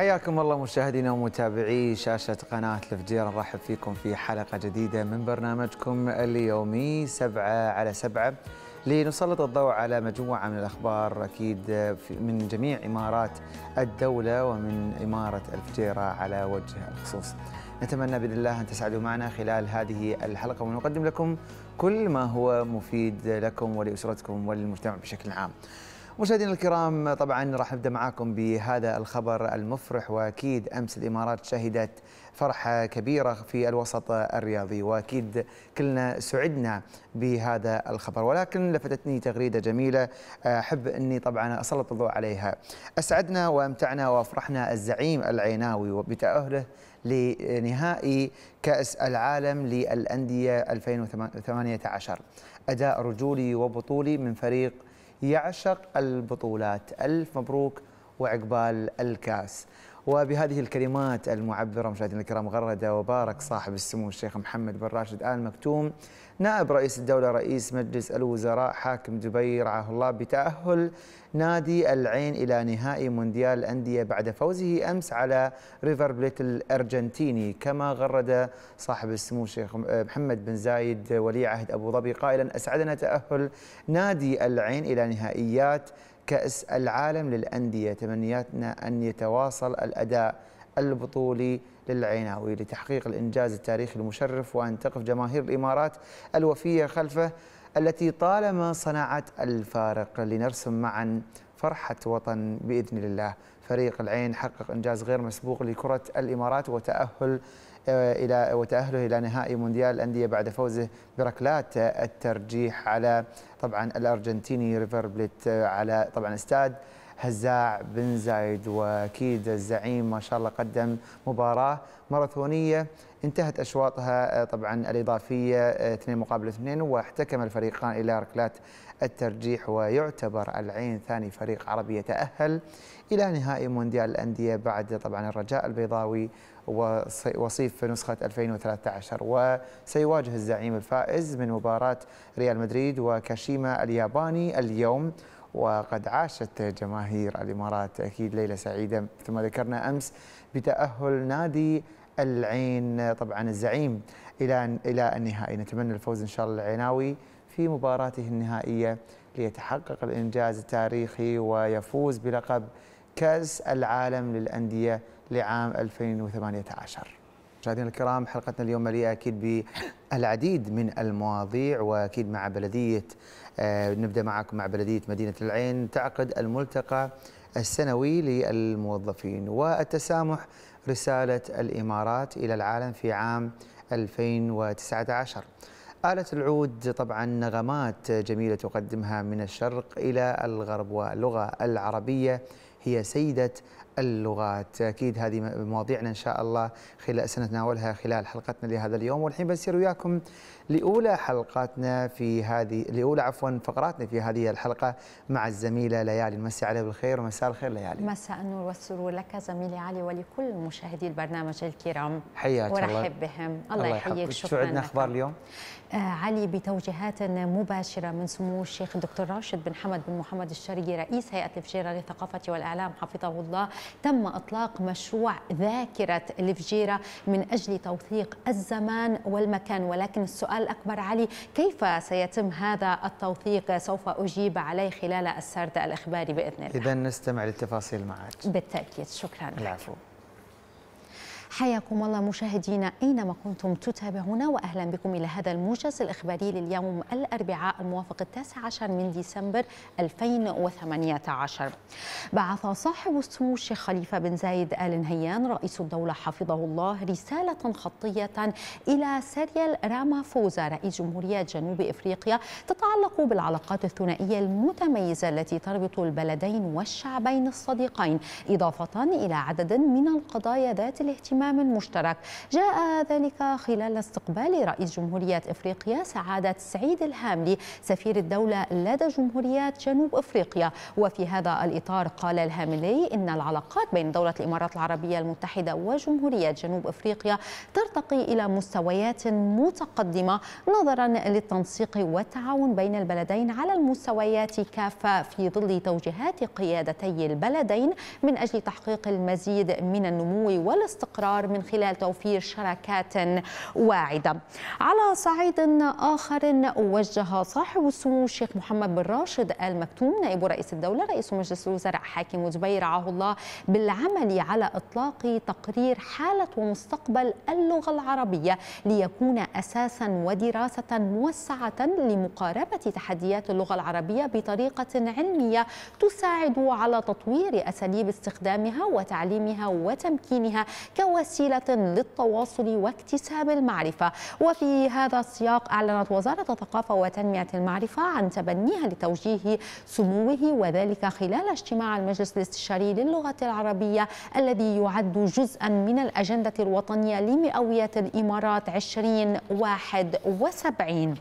حياكم الله مشاهدينا ومتابعي شاشة قناة الفجير. نرحب فيكم في حلقة جديدة من برنامجكم اليومي سبعة على سبعة. لنسلط الضوء على مجموعة من الأخبار أكيد من جميع إمارات الدولة ومن إمارة الفجيرة على وجه الخصوص. نتمنى بإذن الله أن تسعدوا معنا خلال هذه الحلقة ونقدم لكم كل ما هو مفيد لكم ولأسرتكم وللمجتمع بشكل عام. مشاهدينا الكرام طبعا راح نبدأ معاكم بهذا الخبر المفرح وأكيد أمس الإمارات شهدت فرحة كبيرة في الوسط الرياضي وأكيد كلنا سعدنا بهذا الخبر. ولكن لفتتني تغريدة جميلة أحب أني طبعا أسلط الضوء عليها. أسعدنا وأمتعنا وأفرحنا الزعيم العيناوي بتأهله لنهائي كأس العالم للأندية 2018 أداء رجولي وبطولي من فريق يعشق البطولات. ألف مبروك وعقبال الكاس. وبهذه الكلمات المعبرة مشاهدينا الكرام غرد وبارك صاحب السمو الشيخ محمد بن راشد آل مكتوم نائب رئيس الدولة رئيس مجلس الوزراء حاكم دبي رعاه الله بتأهل نادي العين إلى نهائي مونديال الأندية بعد فوزه أمس على ريفر بليت الأرجنتيني. كما غرد صاحب السمو الشيخ محمد بن زايد ولي عهد أبو ظبي قائلا أسعدنا تأهل نادي العين إلى نهائيات كأس العالم للأندية. تمنياتنا أن يتواصل الأداء البطولي للعيناوي لتحقيق الإنجاز التاريخي المشرف وأن تقف جماهير الإمارات الوفية خلفه التي طالما صنعت الفارق لنرسم معا فرحة وطن بإذن الله. فريق العين حقق إنجاز غير مسبوق لكرة الإمارات وتأهل إلى وتأهله إلى نهائي مونديال الأندية بعد فوزه بركلات الترجيح على طبعا الأرجنتيني ريفر بليت على طبعا استاد هزاع بن زايد واكيد الزعيم ما شاء الله قدم مباراة ماراثونية. انتهت أشواطها طبعا الإضافية اثنين مقابل اثنين واحتكم الفريقان إلى ركلات الترجيح ويعتبر العين ثاني فريق عربي يتأهل إلى نهائي مونديال الأندية بعد طبعا الرجاء البيضاوي وصيف نسخة 2013 وسيواجه الزعيم الفائز من مباراة ريال مدريد وكاشيما الياباني اليوم وقد عاشت جماهير الإمارات أكيد ليلة سعيدة. مثل ما ذكرنا أمس بتأهل نادي العين طبعا الزعيم إلى إلى النهائي. نتمنى الفوز إن شاء الله العيناوي في مباراته النهائية ليتحقق الإنجاز التاريخي ويفوز بلقب كأس العالم للأندية لعام 2018 مشاهدينا الكرام حلقتنا اليوم مليئة أكيد بالعديد من المواضيع وأكيد مع بلدية آه نبدأ معكم مع بلدية مدينة العين تعقد الملتقى السنوي للموظفين والتسامح رسالة الإمارات إلى العالم في عام 2019 آلت العود طبعا نغمات جميلة تقدمها من الشرق إلى الغرب واللغة العربية هي سيدة اللغات. أكيد هذه مواضيعنا إن شاء الله خلال سنتناولها خلال حلقتنا لهذا اليوم. والحين بنسير وياكم لأولى حلقاتنا في هذه لأولى عفوا فقراتنا في هذه الحلقة مع الزميلة ليالي. نمسي عليها بالخير ومساء الخير ليالي. مساء النور والسرور لك زميلي علي ولكل مشاهدي البرنامج الكرام. حياك الله. ورحب بهم. الله, الله يحييك. شكرا شو عندنا أخبار اليوم؟ آه علي بتوجيهات مباشرة من سمو الشيخ الدكتور راشد بن حمد بن محمد الشرقي رئيس هيئة الفجيرة للثقافة والإعلام حفظه الله. تم إطلاق مشروع ذاكرة الفجيرة من أجل توثيق الزمان والمكان. ولكن السؤال الأكبر علي كيف سيتم هذا التوثيق؟ سوف أجيب عليه خلال السرد الإخباري بإذن الله. إذا نستمع للتفاصيل معك. بالتأكيد. شكرا العفو. حياكم الله مشاهدينا أينما كنتم تتابعونا وأهلا بكم إلى هذا الموجز الإخباري لليوم الأربعاء الموافق التاسع عشر من ديسمبر 2018 بعث صاحب السمو الشيخ خليفة بن زايد آل نهيان رئيس الدولة حفظه الله رسالة خطية إلى سيريال رامافوزا رئيس جمهورية جنوب إفريقيا تتعلق بالعلاقات الثنائية المتميزة التي تربط البلدين والشعبين الصديقين إضافة إلى عدد من القضايا ذات الاهتمام اهتمام مشترك. جاء ذلك خلال استقبال رئيس جمهورية إفريقيا سعادة سعيد الهاملي. سفير الدولة لدى جمهورية جنوب إفريقيا. وفي هذا الإطار قال الهاملي إن العلاقات بين دولة الإمارات العربية المتحدة وجمهورية جنوب إفريقيا ترتقي إلى مستويات متقدمة نظرا للتنسيق والتعاون بين البلدين على المستويات كافة في ظل توجيهات قيادتي البلدين من أجل تحقيق المزيد من النمو والاستقرار من خلال توفير شراكات واعدة. على صعيد آخر وجه صاحب السمو الشيخ محمد بن راشد آل مكتوم نائب رئيس الدولة رئيس مجلس الوزراء حاكم دبي رعاه الله بالعمل على إطلاق تقرير حالة ومستقبل اللغة العربية ليكون أساسا ودراسة موسعة لمقاربة تحديات اللغة العربية بطريقة علمية تساعد على تطوير أساليب استخدامها وتعليمها وتمكينها كوسيلة للتواصل واكتساب المعرفة. وفي هذا السياق أعلنت وزارة الثقافة وتنمية المعرفة عن تبنيها لتوجيه سموه وذلك خلال اجتماع المجلس الاستشاري للغة العربية الذي يعد جزءا من الأجندة الوطنية لمئوية الإمارات 2071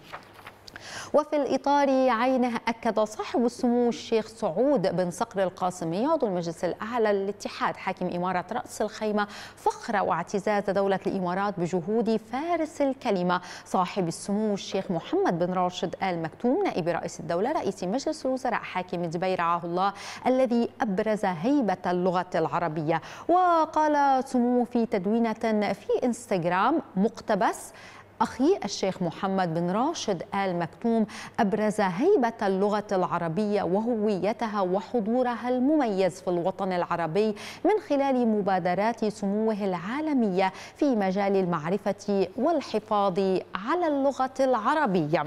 وفي الإطار عينه أكد صاحب السمو الشيخ سعود بن صقر القاسمي عضو المجلس الأعلى للاتحاد حاكم إمارة رأس الخيمة فخر واعتزاز دولة الإمارات بجهود فارس الكلمة. صاحب السمو الشيخ محمد بن راشد آل مكتوم نائب رئيس الدولة رئيس مجلس الوزراء حاكم دبي رعاه الله الذي أبرز هيبة اللغة العربية. وقال سموه في تدوينة في إنستغرام مقتبس أخي الشيخ محمد بن راشد آل مكتوم أبرز هيبة اللغة العربية وهويتها وحضورها المميز في الوطن العربي من خلال مبادرات سموه العالمية في مجال المعرفة والحفاظ على اللغة العربية.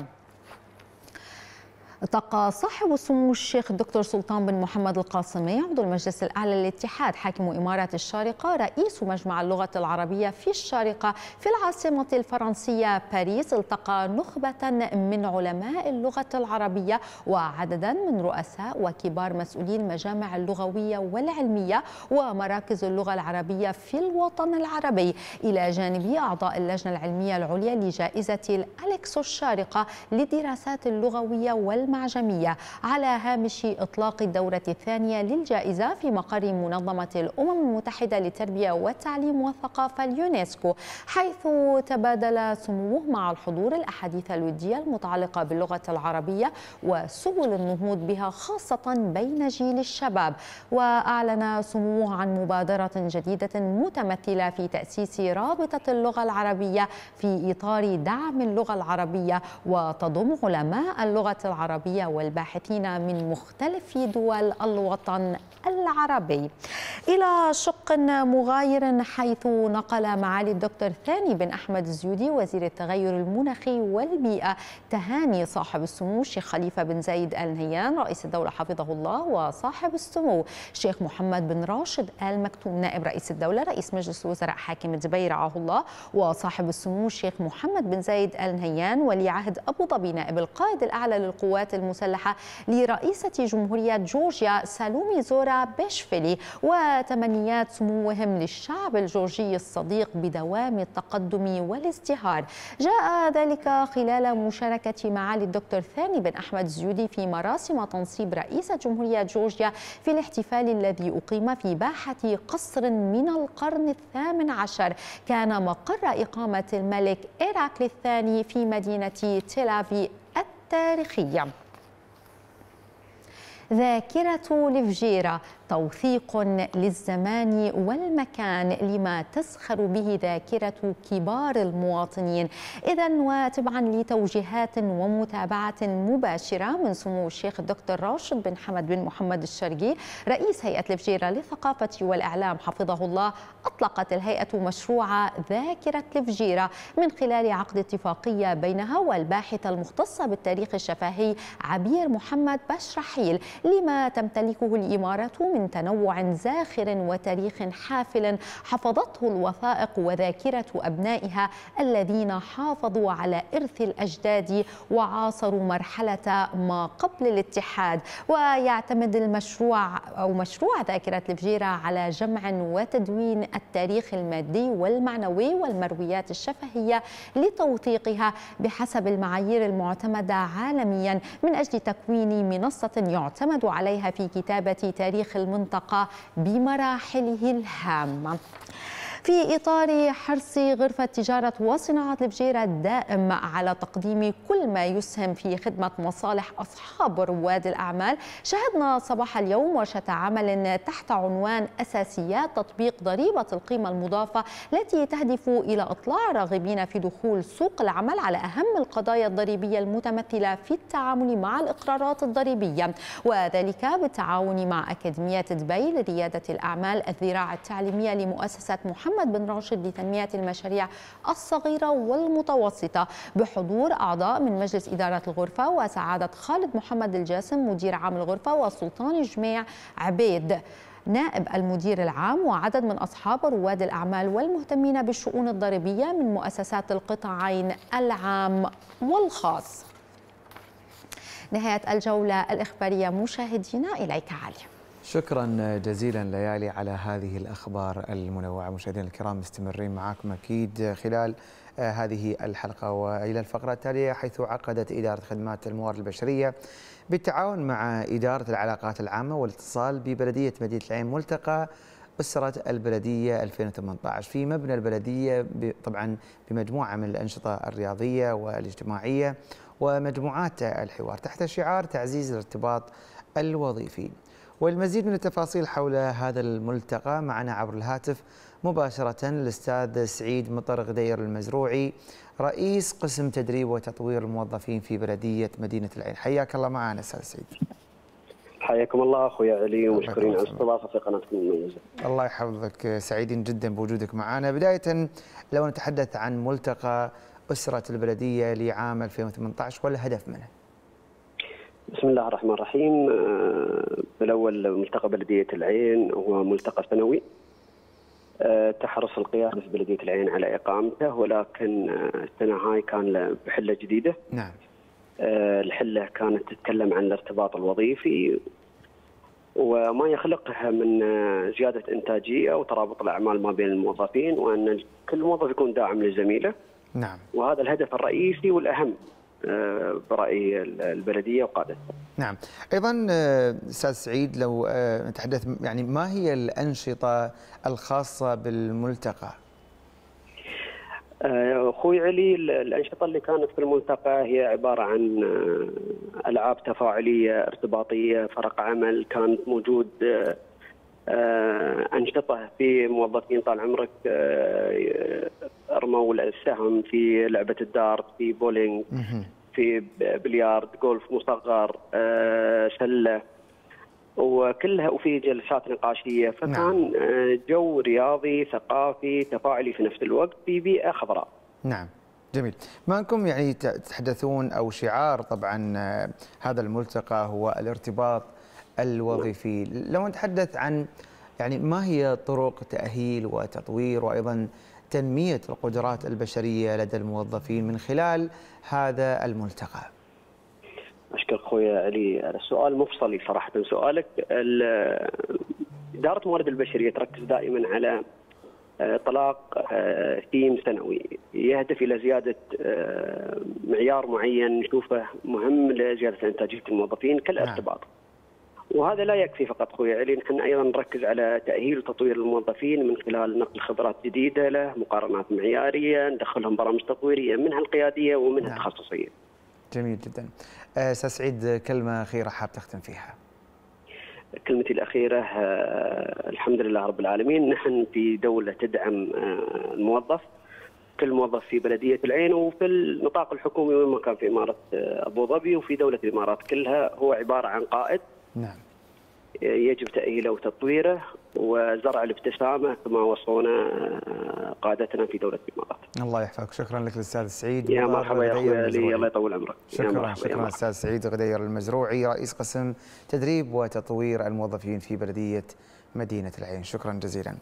طاق صاحب السمو الشيخ الدكتور سلطان بن محمد القاسمي عضو المجلس الأعلى للاتحاد حاكم إمارة الشارقة رئيس مجمع اللغة العربية في الشارقة في العاصمة الفرنسية باريس. التقى نخبة من علماء اللغة العربية وعددا من رؤساء وكبار مسؤولي المجامع اللغوية والعلمية ومراكز اللغة العربية في الوطن العربي إلى جانب أعضاء اللجنة العلمية العليا لجائزة الأليكسو الشارقة للدراسات اللغوية والمعلومات. المعجمية على هامش إطلاق الدورة الثانية للجائزة في مقر منظمة الأمم المتحدة للتربية والتعليم والثقافة اليونسكو حيث تبادل سموه مع الحضور الأحاديث الودية المتعلقة باللغة العربية وسبل النهوض بها خاصة بين جيل الشباب. وأعلن سموه عن مبادرة جديدة متمثلة في تأسيس رابطة اللغة العربية في إطار دعم اللغة العربية وتضم علماء اللغة العربية العربية والباحثين من مختلف دول الوطن العربي. إلى شق مغاير حيث نقل معالي الدكتور ثاني بن أحمد الزيودي وزير التغير المناخي والبيئة تهاني صاحب السمو الشيخ خليفة بن زايد آل نهيان رئيس الدولة حفظه الله وصاحب السمو الشيخ محمد بن راشد آل مكتوم نائب رئيس الدولة رئيس مجلس الوزراء حاكم دبي رعاه الله وصاحب السمو الشيخ محمد بن زايد آل نهيان ولي عهد أبو ظبي نائب القائد الأعلى للقوات المسلحة لرئيسة جمهورية جورجيا سالومي زورا بيشفيلي وتمنيات سموهم للشعب الجورجي الصديق بدوام التقدم والازدهار. جاء ذلك خلال مشاركة معالي الدكتور ثاني بن أحمد الزيودي في مراسم تنصيب رئيسة جمهورية جورجيا في الاحتفال الذي أقيم في باحة قصر من القرن الثامن عشر. كان مقر إقامة الملك إيراكل الثاني في مدينة تيلافي التاريخية ذاكرة لفجيرة توثيق للزمان والمكان لما تزخر به ذاكرة كبار المواطنين. إذا وتبعا لتوجيهات ومتابعة مباشرة من سمو الشيخ الدكتور راشد بن حمد بن محمد الشرقي رئيس هيئة الفجيرة للثقافة والإعلام. حفظه الله أطلقت الهيئة مشروع ذاكرة الفجيرة من خلال عقد اتفاقية بينها والباحثة المختصة بالتاريخ الشفاهي عبير محمد بشرحيل لما تمتلكه الإمارة من تنوع زاخر وتاريخ حافل حفظته الوثائق وذاكرة أبنائها الذين حافظوا على إرث الأجداد وعاصروا مرحلة ما قبل الاتحاد. ويعتمد المشروع أو مشروع ذاكرة الفجيرة على جمع وتدوين التاريخ المادي والمعنوي والمرويات الشفهية لتوثيقها بحسب المعايير المعتمدة عالميا من أجل تكوين منصة يعتمد عليها في كتابة تاريخ المنطقة بمراحله الهامة. في إطار حرص غرفة تجارة وصناعة الفجيرة الدائم على تقديم كل ما يسهم في خدمة مصالح أصحاب رواد الأعمال. شهدنا صباح اليوم ورشة عمل تحت عنوان أساسيات تطبيق ضريبة القيمة المضافة التي تهدف إلى إطلاع الراغبين في دخول سوق العمل على أهم القضايا الضريبية المتمثلة في التعامل مع الإقرارات الضريبية. وذلك بالتعاون مع أكاديمية دبي لريادة الأعمال الذراع التعليمية لمؤسسة محمد محمد بن راشد لتنمية المشاريع الصغيرة والمتوسطة بحضور أعضاء من مجلس إدارة الغرفة وسعادة خالد محمد الجاسم مدير عام الغرفة وسلطان جميع عبيد نائب المدير العام وعدد من أصحاب رواد الأعمال والمهتمين بالشؤون الضريبية من مؤسسات القطاعين العام والخاص. نهاية الجولة الإخبارية مشاهدينا إليك علي شكرا جزيلا ليالي على هذه الأخبار المنوعة. مشاهدينا الكرام مستمرين معكم أكيد خلال آه، هذه الحلقة وإلى الفقرة التالية حيث عقدت إدارة خدمات الموارد البشرية بالتعاون مع إدارة العلاقات العامة والاتصال ببلدية مدينة العين ملتقى أسرة البلدية 2018 في مبنى البلدية طبعا بمجموعة من الأنشطة الرياضية والاجتماعية ومجموعات الحوار تحت شعار تعزيز الارتباط الوظيفي. والمزيد من التفاصيل حول هذا الملتقى معنا عبر الهاتف مباشرة الأستاذ سعيد مطر غدير المزروعي رئيس قسم تدريب وتطوير الموظفين في بلدية مدينة العين حياك الله معنا أستاذ سعيد حياكم الله أخوي علي ومشكورين على الاستضافة في قناتكم المميزة. الله يحفظك سعيدين جدا بوجودك معنا، بداية لو نتحدث عن ملتقى أسرة البلدية لعام 2018 والهدف منه. بسم الله الرحمن الرحيم. الأول آه، ملتقى بلدية العين هو ملتقى سنوي. آه، تحرص القيادة في بلدية العين على إقامته ولكن آه، السنة هاي كان بحلة جديدة. نعم. الحلة كانت تتكلم عن الارتباط الوظيفي وما يخلقها من زيادة إنتاجية وترابط الأعمال ما بين الموظفين وأن كل موظف يكون داعم لزميله. نعم. وهذا الهدف الرئيسي والأهم. برأي البلدية وقادتها. نعم، أيضا آه، أستاذ سعيد لو آه، نتحدث يعني ما هي الأنشطة الخاصة بالملتقى؟ آه، أخوي علي الأنشطة اللي كانت في الملتقى هي عبارة عن ألعاب تفاعلية ارتباطية فرق عمل كان موجود أنشطة في موظفين طال عمرك رموا السهم في لعبة الدارت في بولينج في بليارد جولف مصغر آه، سله وكلها وفي جلسات نقاشيه فكان نعم. آه، جو رياضي ثقافي تفاعلي في نفس الوقت في بيئة خضراء. نعم. جميل ما انكم يعني تتحدثون أو شعار طبعا آه، هذا الملتقى هو الارتباط الوظيفي لو نتحدث عن يعني ما هي طرق تأهيل وتطوير وأيضا تنمية القدرات البشرية لدى الموظفين من خلال هذا الملتقى أشكر أخوي علي على السؤال مفصلي صراحة سؤالك إدارة الموارد البشرية تركز دائما على آه، اطلاق تيم آه، سنوي يهدف إلى زيادة آه، معيار معين نشوفه مهم لزياده إنتاجية الموظفين كالارتباط. نعم. وهذا لا يكفي فقط أخوي علي نحن أيضا نركز على تأهيل وتطوير الموظفين من خلال نقل خبرات جديدة له مقارنات معيارية ندخلهم برامج تطويرية منها القياديه ومنها نعم. التخصصيه. جميل جدا. آه، أستاذ سعيد كلمة أخيرة حاب تختم فيها. كلمتي الأخيرة آه، الحمد لله رب العالمين نحن في دولة تدعم آه، الموظف كل موظف في بلدية العين وفي النطاق الحكومي وين ما كان في إمارة أبو ظبي وفي دولة الإمارات كلها هو عبارة عن قائد نعم. يجب تأهيله وتطويره وزرع الابتسامة كما وصونا قادتنا في دولة الإمارات. الله يحفظك. شكرا لك الأستاذ سعيد. يا مرحبا يا. لي الله يطول عمرك. شكرا شكرا. أستاذ سعيد غدير المزروعي رئيس قسم تدريب وتطوير الموظفين في بلدية مدينة العين. شكرا جزيلا.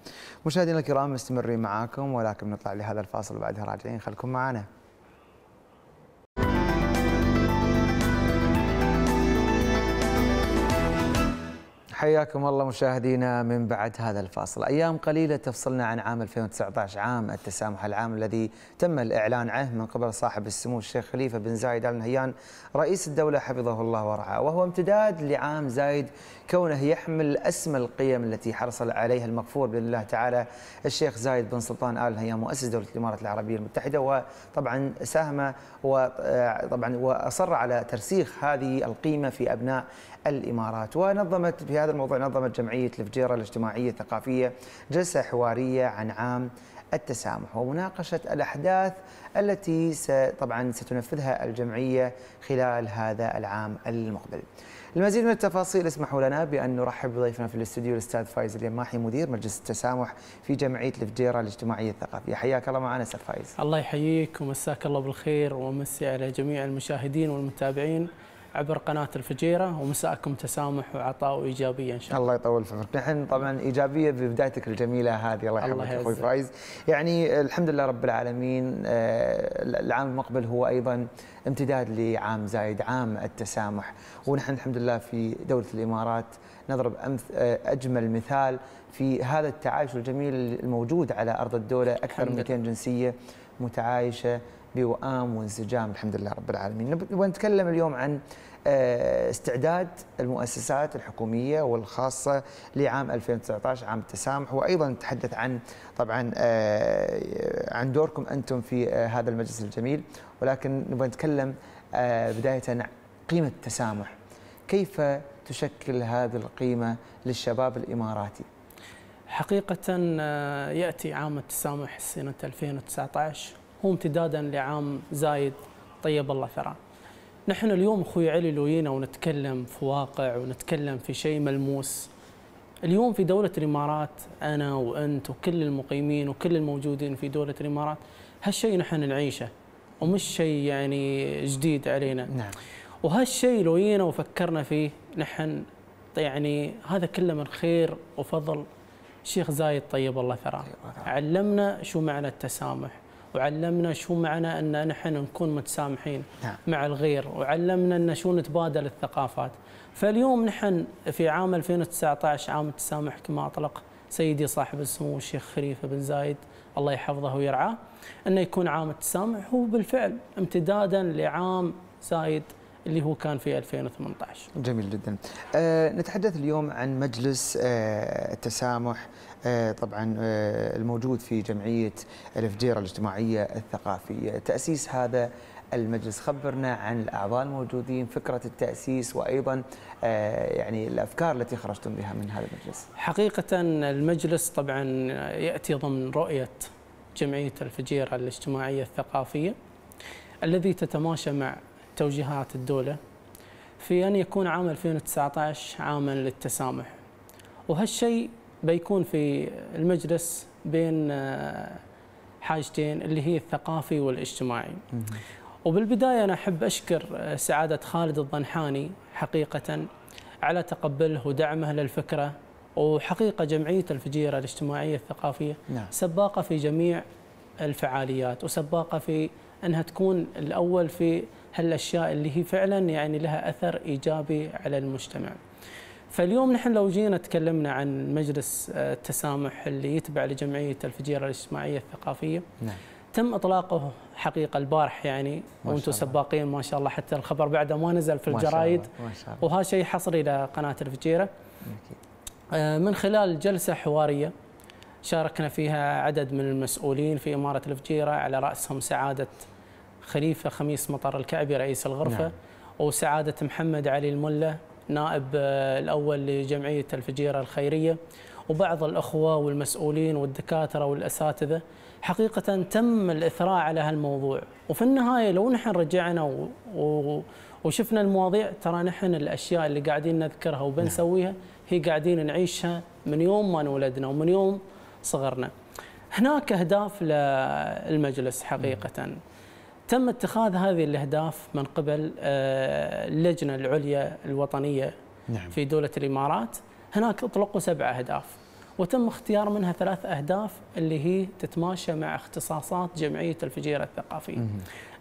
مشاهدينا الكرام مستمرين معاكم ولكن نطلع لهذا الفاصل وبعدها راجعين. خليكم معنا. حياكم الله مشاهدينا من بعد هذا الفاصل. أيام قليلة تفصلنا عن عام 2019 عام التسامح العام الذي تم الإعلان عنه من قبل صاحب السمو الشيخ خليفة بن زايد آل نهيان رئيس الدولة حفظه الله ورعاه وهو امتداد لعام زايد كونه يحمل أسمى القيم التي حرص عليها المغفور بإذن الله تعالى الشيخ زايد بن سلطان آل نهيان مؤسس دولة الإمارات العربية المتحدة وطبعا ساهم وطبعا وأصر على ترسيخ هذه القيمة في أبناء الإمارات ونظمت في هذا الموضوع نظمت جمعية الفجيرة الاجتماعية الثقافية جلسة حوارية عن عام التسامح ومناقشة الأحداث التي طبعا ستنفذها الجمعية خلال هذا العام المقبل. المزيد من التفاصيل اسمحوا لنا بأن نرحب بضيفنا في الاستوديو الأستاذ فايز اليماحي مدير مجلس التسامح في جمعية الفجيرة الاجتماعية الثقافية حياك الله معنا أستاذ فايز. الله يحييك ومساك الله بالخير ومسي على جميع المشاهدين والمتابعين عبر قناة الفجيرة ومساءكم تسامح وعطاء وإيجابية إن شاء الله. الله يطول في عمرك. نحن طبعا إيجابية ببدايتك الجميلة هذه الله يحفظك أخوي. فايز. يعني الحمد لله رب العالمين آه، العام المقبل هو أيضا امتداد لعام زايد عام التسامح. ونحن الحمد لله في دولة الإمارات نضرب أمث آه، أجمل مثال في هذا التعايش الجميل الموجود على أرض الدولة أكثر من الحمد 200 جنسية متعايشة بوئام وانسجام الحمد لله رب العالمين. نب- نبغى نتكلم اليوم عن آه، استعداد المؤسسات الحكومية والخاصة لعام 2019 عام التسامح وأيضا نتحدث عن طبعا آه، عن دوركم أنتم في آه، هذا المجلس الجميل. ولكن نبغى نتكلم بداية عن قيمة التسامح. كيف تشكل هذه القيمة للشباب الإماراتي؟ حقيقة يأتي عام التسامح سنة 2019 هو امتدادا لعام زايد طيب الله ثراه. نحن اليوم أخوي علي لو جينا ونتكلم في واقع ونتكلم في شيء ملموس. اليوم في دولة الإمارات أنا وأنت وكل المقيمين وكل الموجودين في دولة الإمارات هالشيء نحن نعيشه ومش شيء يعني جديد علينا. نعم. وهالشيء لو جينا وفكرنا فيه نحن يعني هذا كله من خير وفضل الشيخ زايد طيب الله ثراه. علمنا شو معنى التسامح. وعلمنا شو معنى أن نحن نكون متسامحين نعم. مع الغير وعلمنا أن شو نتبادل الثقافات. فاليوم نحن في عام 2019 عام التسامح كما أطلق سيدي صاحب السمو الشيخ خليفة بن زايد الله يحفظه ويرعاه انه يكون عام التسامح هو بالفعل امتدادا لعام زايد اللي هو كان في 2018 جميل جدا. أه نتحدث اليوم عن مجلس أه التسامح. طبعا أه الموجود في جمعية الفجيرة الاجتماعية الثقافية. تأسيس هذا المجلس خبرنا عن الأعضاء الموجودين فكرة التأسيس وأيضا أه يعني الأفكار التي خرجتم بها من هذا المجلس. حقيقة المجلس طبعا يأتي ضمن رؤية جمعية الفجيرة الاجتماعية الثقافية الذي تتماشى مع توجيهات الدولة في أن يكون عام 2019 عاما للتسامح. وهالشيء بيكون في المجلس بين آه، حاجتين اللي هي الثقافي والاجتماعي. وبالبداية أنا أحب أشكر آه، سعادة خالد الضنحاني حقيقة على تقبله ودعمه للفكرة وحقيقة جمعية الفجيرة الاجتماعية الثقافية نعم. سباقة في جميع الفعاليات وسباقة في أنها تكون الأول في هالأشياء اللي هي فعلا يعني لها أثر إيجابي على المجتمع. فاليوم نحن لو جينا تكلمنا عن مجلس آه، التسامح اللي يتبع لجمعية الفجيرة الاجتماعية الثقافية نعم تم إطلاقه حقيقة البارح يعني الله. سباقين ما شاء الله حتى الخبر بعده ما نزل في الجرايد وهذا شيء حصري لقناة الفجيرة أكيد. آه، من خلال جلسة حوارية شاركنا فيها عدد من المسؤولين في إمارة الفجيرة على رأسهم سعادة خليفة خميس مطر الكعبي رئيس الغرفة نعم. وسعادة محمد علي الملة نائب آه، الأول لجمعية الفجيرة الخيرية وبعض الأخوة والمسؤولين والدكاترة والأساتذة. حقيقة تم الإثراء على هالموضوع. وفي النهاية لو نحن رجعنا. وشفنا المواضيع ترى نحن الأشياء اللي قاعدين نذكرها وبنسويها هي قاعدين نعيشها من يوم ما انولدنا ومن يوم صغرنا. هناك أهداف للمجلس حقيقة. تم اتخاذ هذه الأهداف من قبل آه، اللجنة العليا الوطنية نعم. في دولة الإمارات هناك اطلقوا سبع أهداف وتم اختيار منها ثلاث أهداف اللي هي تتماشى مع اختصاصات جمعية الفجيرة الثقافية. مم.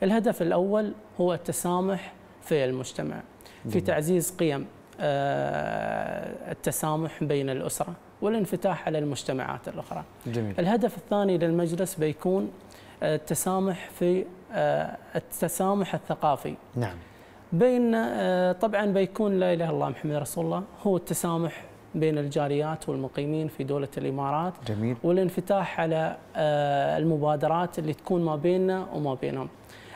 الهدف الأول هو التسامح في المجتمع في تعزيز قيم آه، التسامح بين الأسرة والانفتاح على المجتمعات الأخرى. جميل. الهدف الثاني للمجلس بيكون التسامح في آه، التسامح الثقافي. نعم. بين آه، طبعا بيكون لا إله إلا الله محمد رسول الله هو التسامح بين الجاليات والمقيمين في دولة الإمارات جميل. والانفتاح على آه، المبادرات اللي تكون ما بيننا وما بينهم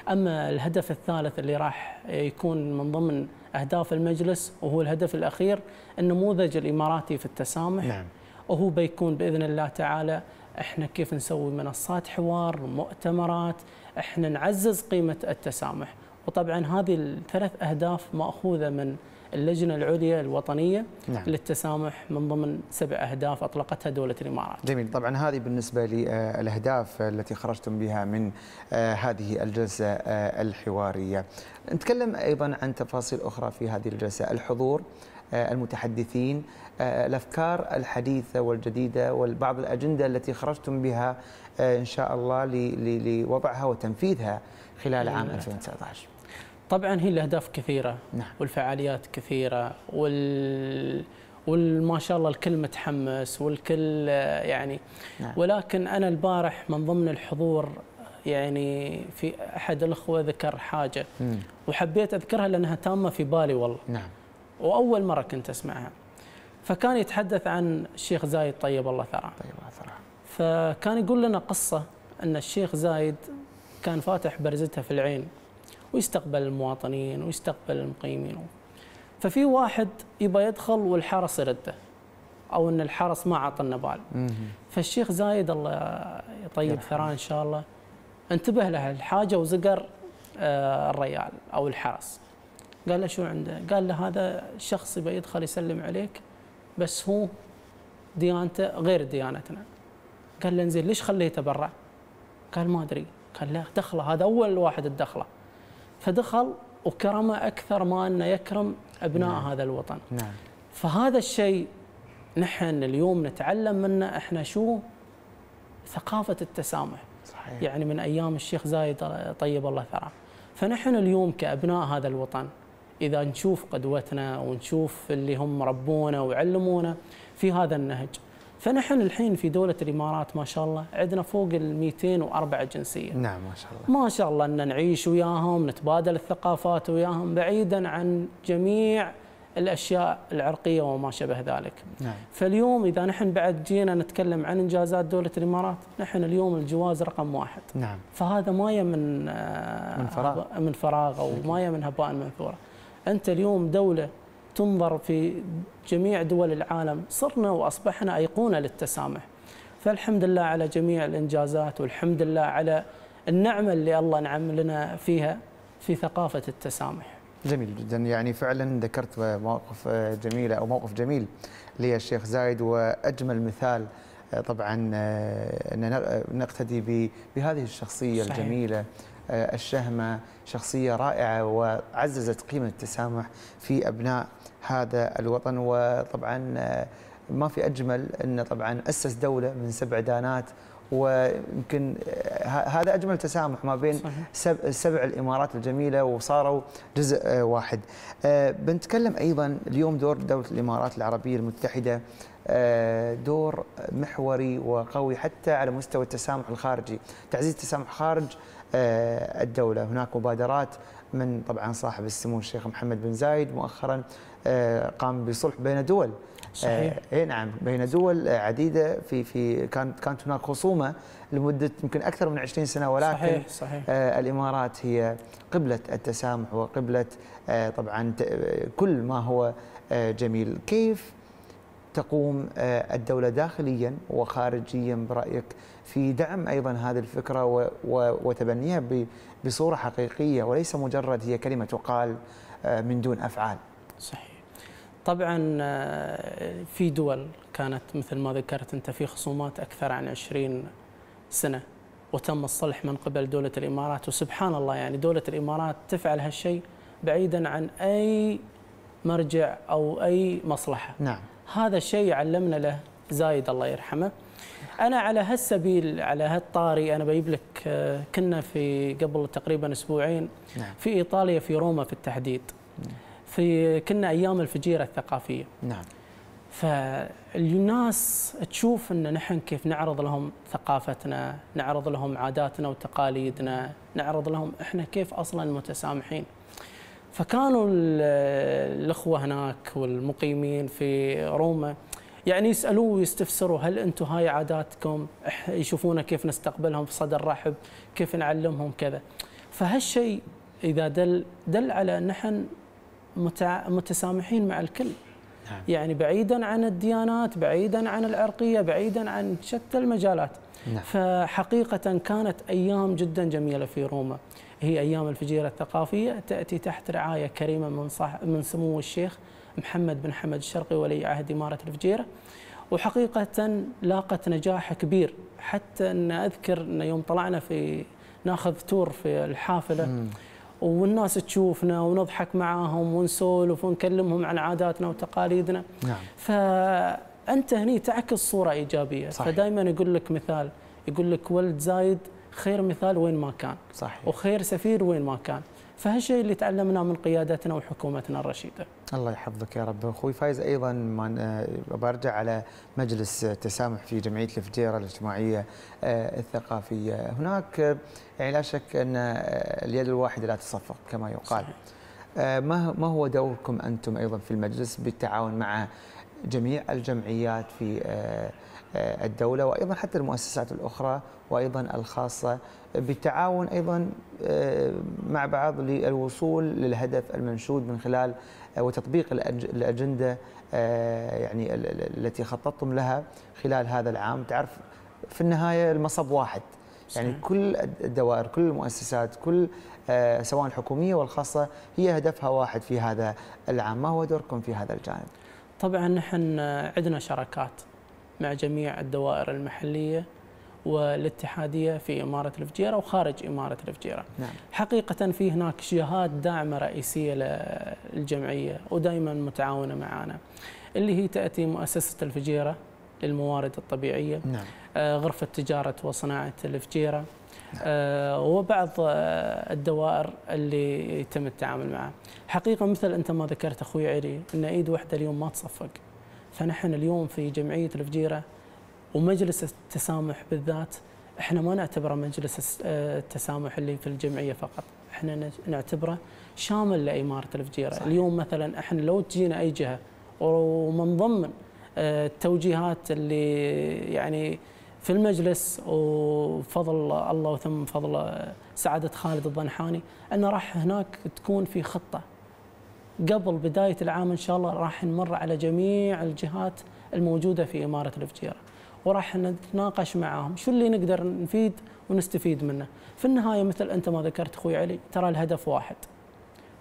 أما الهدف الثالث اللي راح يكون من ضمن أهداف المجلس وهو الهدف الأخير النموذج الإماراتي في التسامح نعم. وهو بيكون بإذن الله تعالى إحنا كيف نسوي منصات حوار مؤتمرات إحنا نعزز قيمة التسامح. وطبعا هذه الثلاث أهداف مأخوذة من اللجنة العليا الوطنية نعم. للتسامح من ضمن سبع أهداف أطلقتها دولة الإمارات. جميل. طبعا هذه بالنسبة للأهداف التي خرجتم بها من هذه الجلسة آه، الحوارية. نتكلم أيضا عن تفاصيل أخرى في هذه الجلسة. الحضور المتحدثين الأفكار الحديثة والجديدة وبعض الأجندة التي خرجتم بها إن شاء الله لوضعها وتنفيذها خلال عام 2019 طبعا هي الأهداف كثيرة نعم. والفعاليات كثيرة وال والما شاء الله الكل متحمس والكل يعني نعم. ولكن أنا البارح من ضمن الحضور يعني في أحد الأخوة ذكر حاجة مم. وحبيت أذكرها لأنها تامة في بالي والله. نعم. وأول مرة كنت أسمعها. فكان يتحدث عن الشيخ زايد طيب الله ثراه. طيب الله ثراه. فكان يقول لنا قصة إن الشيخ زايد كان فاتح برزتها في العين ويستقبل المواطنين ويستقبل المقيمين. ففي واحد يبغى يدخل والحرس يرده أو إن الحرس ما عطنا بال. فالشيخ زايد الله يطيب ثراه إن شاء الله. انتبه له الحاجة وزقر آه، الريال أو الحرس. قال له شو عنده؟ قال له هذا شخص يبغى يدخل يسلم عليك بس هو ديانته غير ديانتنا. قال له انزين ليش خليته برا؟ قال ما أدري قال له دخله هذا أول واحد الدخلة فدخل وكرمه أكثر ما أنه يكرم أبناء نعم. هذا الوطن نعم. فهذا الشيء نحن اليوم نتعلم منه إحنا شو ثقافة التسامح صحيح. يعني من أيام الشيخ زايد طيب الله ثراه فنحن اليوم كأبناء هذا الوطن إذا نشوف قدوتنا ونشوف اللي هم ربونا وعلمونا في هذا النهج فنحن الحين في دولة الإمارات ما شاء الله عندنا فوق ال 204 جنسية نعم ما شاء الله ما شاء الله أن نعيش وياهم نتبادل الثقافات وياهم بعيدا عن جميع الأشياء العرقية وما شابه ذلك. نعم. فاليوم إذا نحن بعد جينا نتكلم عن إنجازات دولة الإمارات، نحن اليوم الجواز رقم واحد. نعم. فهذا ما من آه، من فراغ من فراغ أو ما من هباء منثوره. أنت اليوم دولة تنظر في جميع دول العالم صرنا وأصبحنا أيقونة للتسامح. فالحمد لله على جميع الإنجازات والحمد لله على النعمة اللي الله نعم لنا فيها في ثقافة التسامح. جميل جدا يعني فعلا ذكرت مواقف جميلة أو موقف جميل للشيخ زايد وأجمل مثال طبعا أن نقتدي بهذه الشخصية صحيح. الجميلة الشهمة شخصية رائعة وعززت قيمة التسامح في أبناء هذا الوطن وطبعا ما في أجمل إن طبعا أسس دولة من سبع دانات ويمكن هذا أجمل تسامح ما بين صحيح. سبع الإمارات الجميلة وصاروا جزء آه، واحد. آه، بنتكلم أيضا اليوم دور دولة الإمارات العربية المتحدة آه، دور محوري وقوي حتى على مستوى التسامح الخارجي، تعزيز التسامح خارج الدولة، هناك مبادرات من طبعا صاحب السمو الشيخ محمد بن زايد مؤخرا قام بصلح بين دول. صحيح. اي نعم بين دول عديدة في في كانت كانت هناك خصومة لمدة يمكن أكثر من 20 سنة ولكن صحيح صحيح. آه الإمارات هي قبلة التسامح وقبلة آه طبعا كل ما هو آه جميل. كيف تقوم آه الدولة داخليا وخارجيا برأيك في دعم أيضا هذه الفكرة وتبنيها بصورة حقيقية وليس مجرد هي كلمة تقال آه، من دون أفعال. صحيح. طبعا آه، في دول كانت مثل ما ذكرت أنت في خصومات أكثر عن 20 سنة وتم الصلح من قبل دولة الإمارات. وسبحان الله يعني دولة الإمارات تفعل هالشيء بعيدا عن أي مرجع أو أي مصلحة. نعم. هذا الشيء علمنا له زايد الله يرحمه. أنا على هالسبيل على هالطاري أنا بجيب لك آه، كنا في قبل تقريبا أسبوعين نعم. في إيطاليا في روما في التحديد. في كنا أيام الفجيرة الثقافية. نعم. فالناس تشوف إن نحن كيف نعرض لهم ثقافتنا نعرض لهم عاداتنا وتقاليدنا نعرض لهم إحنا كيف أصلا متسامحين. فكانوا ال- الأخوة هناك والمقيمين في روما يعني يسألوه ويستفسروا هل أنتم هاي عاداتكم؟ يشوفونا كيف نستقبلهم في صدر رحب كيف نعلمهم كذا. فهالشيء إذا دل دل على ان نحن متسامحين مع الكل. نعم. يعني بعيدا عن الديانات بعيدا عن العرقية بعيدا عن شتى المجالات. نعم. فحقيقة كانت أيام جدا جميلة في روما. هي أيام الفجيرة الثقافية تأتي تحت رعاية كريمة من, صح من سمو الشيخ محمد بن حمد الشرقي ولي عهد إمارة الفجيرة. وحقيقة لاقت نجاح كبير. حتى أن أذكر أن يوم طلعنا في ناخذ تور في الحافلة. والناس تشوفنا ونضحك معاهم ونسولف ونكلمهم عن عاداتنا وتقاليدنا. نعم. فانت هني تعكس صورة إيجابية. صحيح. فدائما يقول لك مثال يقول لك ولد زايد خير مثال وين ما كان. صحيح. وخير سفير وين ما كان. فهالشيء اللي تعلمناه من قيادتنا وحكومتنا الرشيدة. الله يحفظك يا رب. أخوي فايز أيضا ما آه، برجع على مجلس التسامح في جمعية الفجيرة الاجتماعية آه، الثقافية. هناك يعني لا شك أن اليد الواحدة لا تصفق كما يقال. صحيح. ما ما هو دوركم أنتم أيضا في المجلس بالتعاون مع جميع الجمعيات في آه، آه، الدولة وأيضا حتى المؤسسات الأخرى وأيضا الخاصة بالتعاون أيضا آه، مع بعض للوصول للهدف المنشود من خلال وتطبيق الأج- الأجندة آه، يعني ال- ال- التي خططتم لها خلال هذا العام. تعرف في النهاية المصب واحد. يعني. كل الدوائر كل المؤسسات كل سواء الحكومية والخاصة هي هدفها واحد في هذا العام. ما هو دوركم في هذا الجانب؟ طبعا نحن عندنا شراكات مع جميع الدوائر المحلية والاتحادية في إمارة الفجيرة وخارج إمارة الفجيرة. نعم. حقيقة في هناك جهات داعمة رئيسية للجمعية ودائما متعاونة معنا اللي هي تأتي مؤسسة الفجيرة للموارد الطبيعية نعم. آه، غرفة تجارة وصناعة الفجيرة آه، وبعض آه، الدوائر اللي يتم التعامل معها. حقيقة مثل أنت ما ذكرت أخوي علي أن إيد واحدة اليوم ما تصفق. فنحن اليوم في جمعية الفجيرة ومجلس التسامح بالذات إحنا ما نعتبره مجلس آه، التسامح اللي في الجمعية فقط، إحنا نعتبره شامل لإمارة الفجيرة، صحيح. اليوم مثلا إحنا لو تجينا أي جهة ومن ضمن آه، التوجيهات اللي يعني في المجلس وفضل الله وثم فضل سعادة خالد الضنحاني ان راح هناك تكون في خطة. قبل بداية العام إن شاء الله راح نمر على جميع الجهات الموجودة في إمارة الفجيره وراح نتناقش معاهم شو اللي نقدر نفيد ونستفيد منه. في النهاية مثل أنت ما ذكرت أخوي علي ترى الهدف واحد.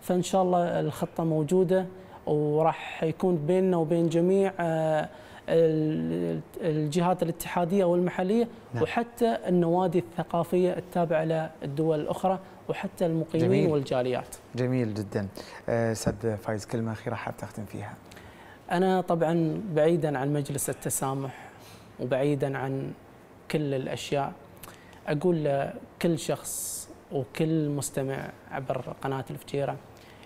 فإن شاء الله الخطة موجودة وراح يكون بيننا وبين جميع آه، الجهات الاتحادية والمحلية نعم. وحتى النوادي الثقافية التابعة للدول الأخرى وحتى المقيمين جميل. والجاليات جميل جدا آه، أستاذ فايز كلمة أخيرة حاب تختم فيها أنا طبعا بعيدا عن مجلس التسامح وبعيدا عن كل الأشياء أقول لكل شخص وكل مستمع عبر قناة الفجيرة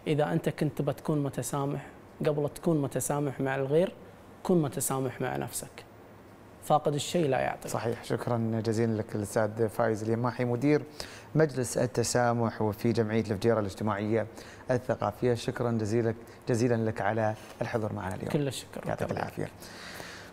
إذا أنت كنت تبى تكون متسامح قبل تكون متسامح مع الغير كن متسامح مع نفسك. فاقد الشيء لا يعطي صحيح شكرا جزيلا لك الأستاذ فايز اليماحي مدير مجلس التسامح وفي جمعية الفجيره الاجتماعية الثقافية. شكرا جزيلا جزيلا لك على الحضور معنا اليوم. كل الشكر. يعطيك. العافية.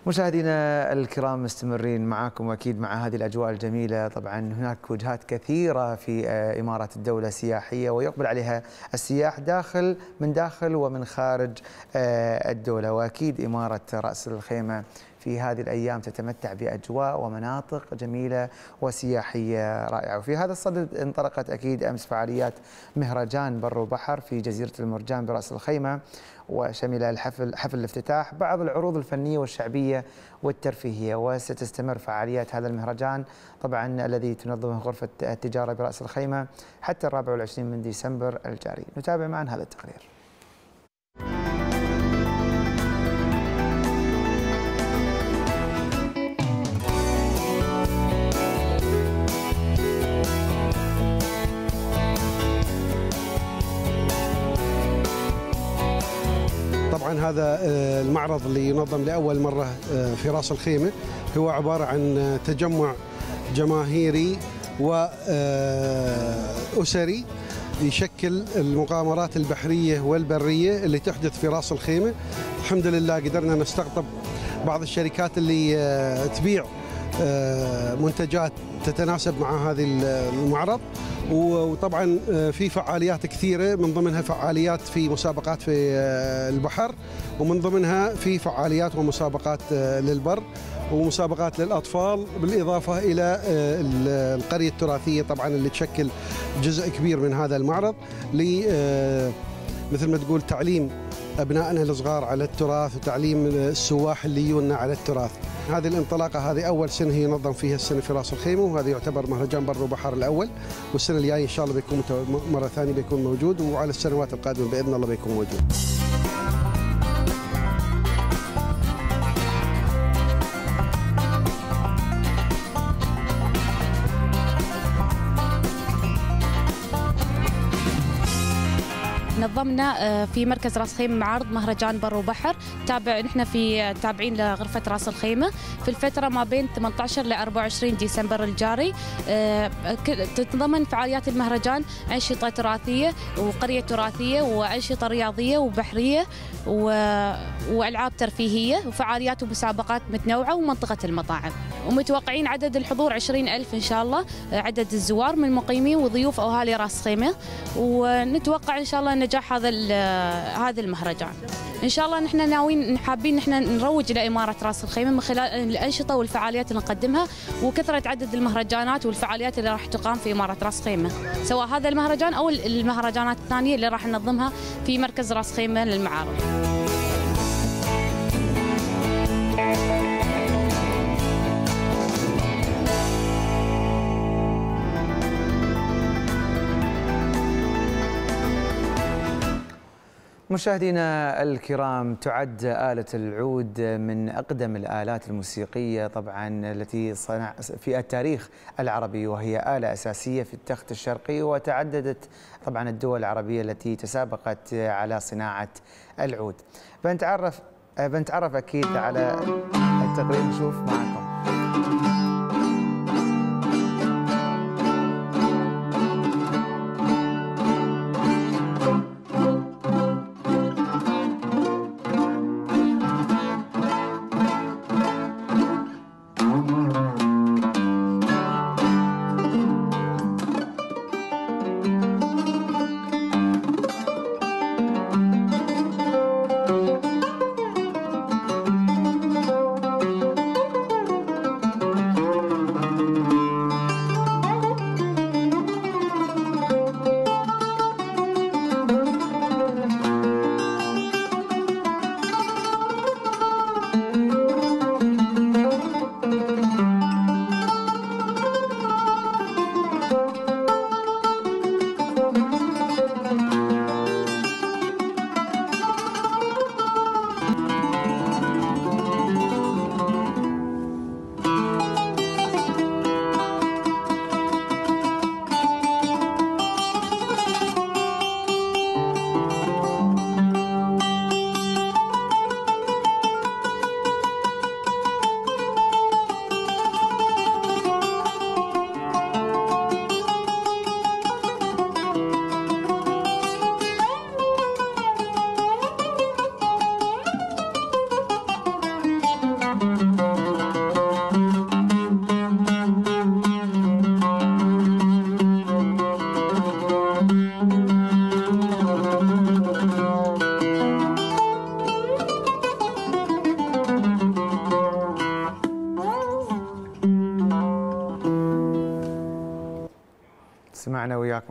مشاهدينا الكرام مستمرين معاكم واكيد مع هذه الأجواء الجميلة. طبعا هناك وجهات كثيرة في آه، اماره الدولة سياحيه ويقبل عليها السياح داخل من داخل ومن خارج آه، الدولة وأكيد إمارة رأس الخيمة في هذه الأيام تتمتع بأجواء ومناطق جميلة وسياحية رائعة. وفي هذا الصدد انطلقت أكيد أمس فعاليات مهرجان بر وبحر في جزيرة المرجان برأس الخيمة وشمل الحفل حفل الافتتاح بعض العروض الفنية والشعبية والترفيهية وستستمر فعاليات هذا المهرجان طبعا الذي تنظمه غرفة التجارة برأس الخيمة حتى الرابع والعشرين من ديسمبر الجاري. نتابع معا هذا التقرير. هذا آه، المعرض اللي ينظم لأول مرة آه، في راس الخيمة. هو عبارة عن آه، تجمع جماهيري واسري يشكل المغامرات البحرية والبرية اللي تحدث في راس الخيمة. الحمد لله قدرنا نستقطب بعض الشركات اللي تبيع منتجات تتناسب مع هذه المعرض. وطبعا آه، في فعاليات كثيرة من ضمنها فعاليات في مسابقات في آه، البحر ومن ضمنها في فعاليات ومسابقات آه، للبر ومسابقات للأطفال بالإضافة إلى القرية التراثية طبعا اللي تشكل جزء كبير من هذا المعرض مثل ما تقول تعليم أبنائنا الصغار على التراث وتعليم السواح اللي يجونا على التراث. هذه الانطلاقة هذه أول سنه هي نظم فيها السنة في راس الخيمة وهذا يعتبر مهرجان بر وبحر الأول. والسنة الجايه إن شاء الله بيكون مرة ثانية بيكون موجود وعلى السنوات القادمة بإذن الله بيكون موجود. نظمنا آه، في مركز راس خيمة معارض مهرجان بر وبحر تابع نحن في تابعين لغرفة راس الخيمة. في الفترة ما بين 18 ل 24 ديسمبر الجاري آه، تتضمن فعاليات المهرجان أنشطة تراثية وقرية تراثية وأنشطة رياضية وبحرية وألعاب ترفيهية وفعاليات ومسابقات متنوعة ومنطقة المطاعم. ومتوقعين عدد الحضور 20 ألف إن شاء الله عدد الزوار من مقيمين وضيوف أهالي راس خيمة. ونتوقع إن شاء الله نجاح هذا هذا المهرجان. إن شاء الله نحن ناويين حابين نحن نروج لإمارة راس الخيمة من خلال الأنشطة والفعاليات اللي نقدمها وكثرة عدد المهرجانات والفعاليات اللي راح تقام في إمارة راس خيمة. سواء هذا المهرجان أو المهرجانات الثانية اللي راح ننظمها في مركز راس خيمة للمعارض. مشاهدينا الكرام تعد آلة العود من أقدم الآلات الموسيقية طبعا التي صنع في التاريخ العربي وهي آلة أساسية في التخت الشرقي وتعددت طبعا الدول العربية التي تسابقت على صناعة العود. بنتعرف بنتعرف أكيد على التقرير نشوف معكم.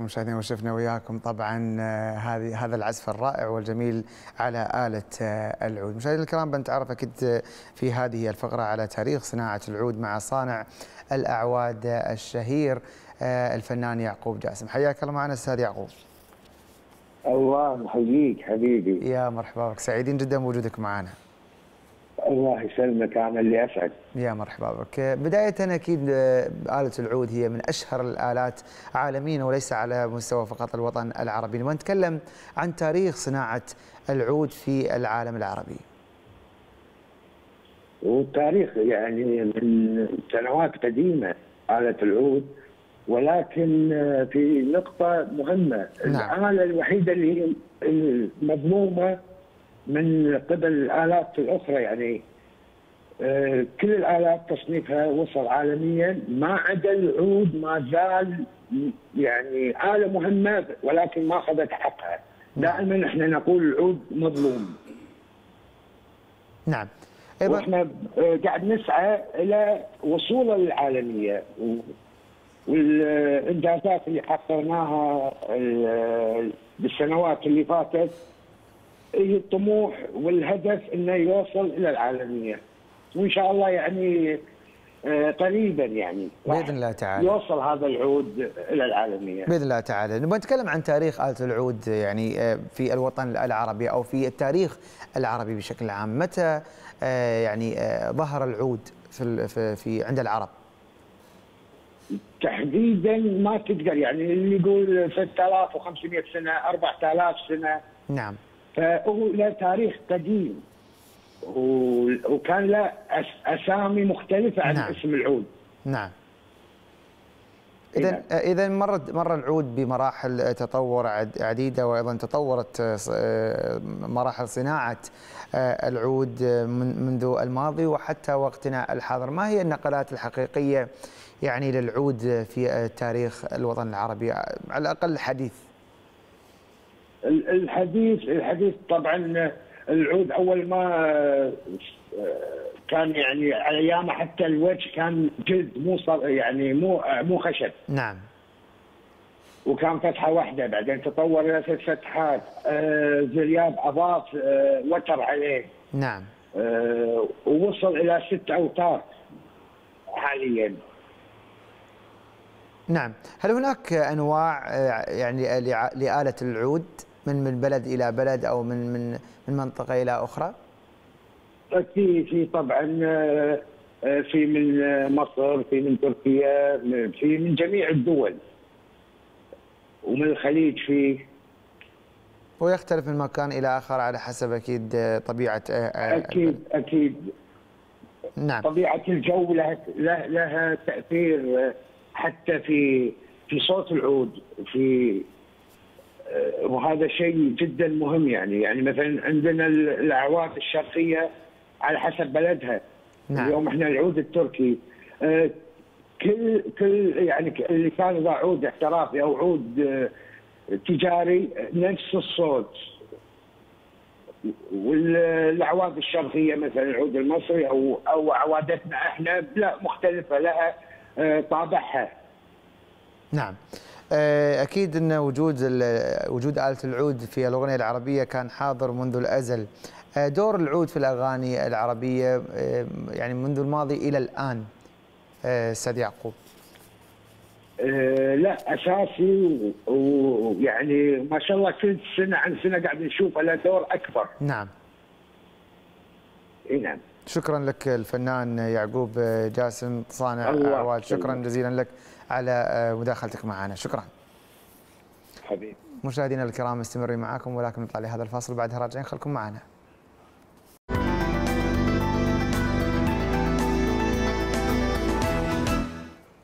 وياكم مشاهدينا وشفنا وياكم طبعا آه، هذه هذا العزف الرائع والجميل على آلة آه، العود. مشاهدينا الكرام بنتعرف أكيد آه، في هذه الفقرة على تاريخ صناعة العود مع صانع الأعواد الشهير الفنان يعقوب جاسم. حياك الله معنا أستاذ يعقوب. الله يحييك حبيبي. يا مرحبا بك. سعيدين جدا بوجودك معنا. الله يسلمك أنا اللي اسعد يا مرحبا بك. بداية أكيد آه، آلة العود هي من أشهر الآلات عالميا وليس على مستوى فقط الوطن العربي. نبغى نتكلم عن تاريخ صناعة العود في العالم العربي. والتاريخ يعني من سنوات قديمة آلة العود ولكن آه، في نقطة مهمة. نعم. الآلة الوحيدة اللي هي المضمومة من قبل الآلات الأخرى يعني. آه، كل الآلات تصنيفها وصل عالميا. ما عدا العود ما زال يعني آلة مهمة ولكن ما أخذت حقها. دائما إحنا نقول العود مظلوم. نعم. أيضا وإحنا آه، قاعد نسعى إلى وصوله للعالميه والإنجازات اللي حققناها بالسنوات اللي فاتت. الطموح والهدف إنه يوصل إلى العالمية. وإن شاء الله يعني آه، قريبا يعني بإذن الله تعالى. يوصل هذا العود إلى العالمية. بإذن الله تعالى. نبغى نتكلم عن تاريخ آلة العود يعني آه، في الوطن العربي أو في التاريخ العربي بشكل عام. متى آه، يعني ظهر العود في في, عند العرب؟ تحديدا ما تقدر يعني اللي يقول 6500 سنة 4000 سنة. نعم. فهو له تاريخ قديم. وكان له أسامي مختلفة عن نعم. اسم العود. نعم. إيه. اذا نعم. اذا مر مر العود بمراحل تطور عد- عديدة وأيضا تطورت آه، آه، مراحل صناعة آه، العود من- منذ الماضي وحتى وقتنا الحاضر. ما هي النقلات الحقيقية يعني للعود في تاريخ الوطن العربي؟ على الأقل الحديث ال- الحديث الحديث طبعا العود أول ما آه، كان يعني على أيامه حتى الوجه كان جلد مو يعني مو مو خشب. نعم. وكان فتحة واحدة بعدين تطور إلى ثلاث فتحات آه، زرياب أضاف آه، وتر عليه. نعم. آه، ووصل إلى ست أوتار حاليا. نعم. هل هناك أنواع آه، يعني لآلة العود؟ من من بلد إلى بلد أو من من من منطقة إلى أخرى؟ في في طبعا آه، آه، في من آه، مصر في من تركيا في من جميع الدول. ومن الخليج في. ويختلف من مكان إلى آخر على حسب أكيد طبيعة أكيد أكيد. نعم. طبيعة الجو لها لها, تأثير حتى في في صوت العود في وهذا شيء جدا مهم يعني. يعني مثلا عندنا ال- الاعواد الشرقية على حسب بلدها. نعم. اليوم إحنا العود التركي. آه، كل كل يعني اللي كان إذا عود احترافي أو عود آه، تجاري نفس الصوت. والاعواد الشرقية مثلا العود المصري أو أو اعوادتنا إحنا لا مختلفة لها آه، طابعها. نعم. آه، أكيد إن وجود وجود آلة العود في الأغنية العربية كان حاضر منذ الأزل. آه، دور العود في الأغاني العربية آه، يعني منذ الماضي إلى الآن آه، أستاذ يعقوب. آه، لا أساسي ويعني ما شاء الله كل سنة عن سنة قاعد نشوف له دور أكبر. نعم. إي نعم. شكرا لك الفنان يعقوب جاسم صانع الله شكرا. جزيلا لك. على مداخلتك معنا. شكرا. حبيبي. مشاهدينا الكرام مستمرين معاكم ولكن نطلع لهذا الفاصل. بعدها راجعين خلكم معنا.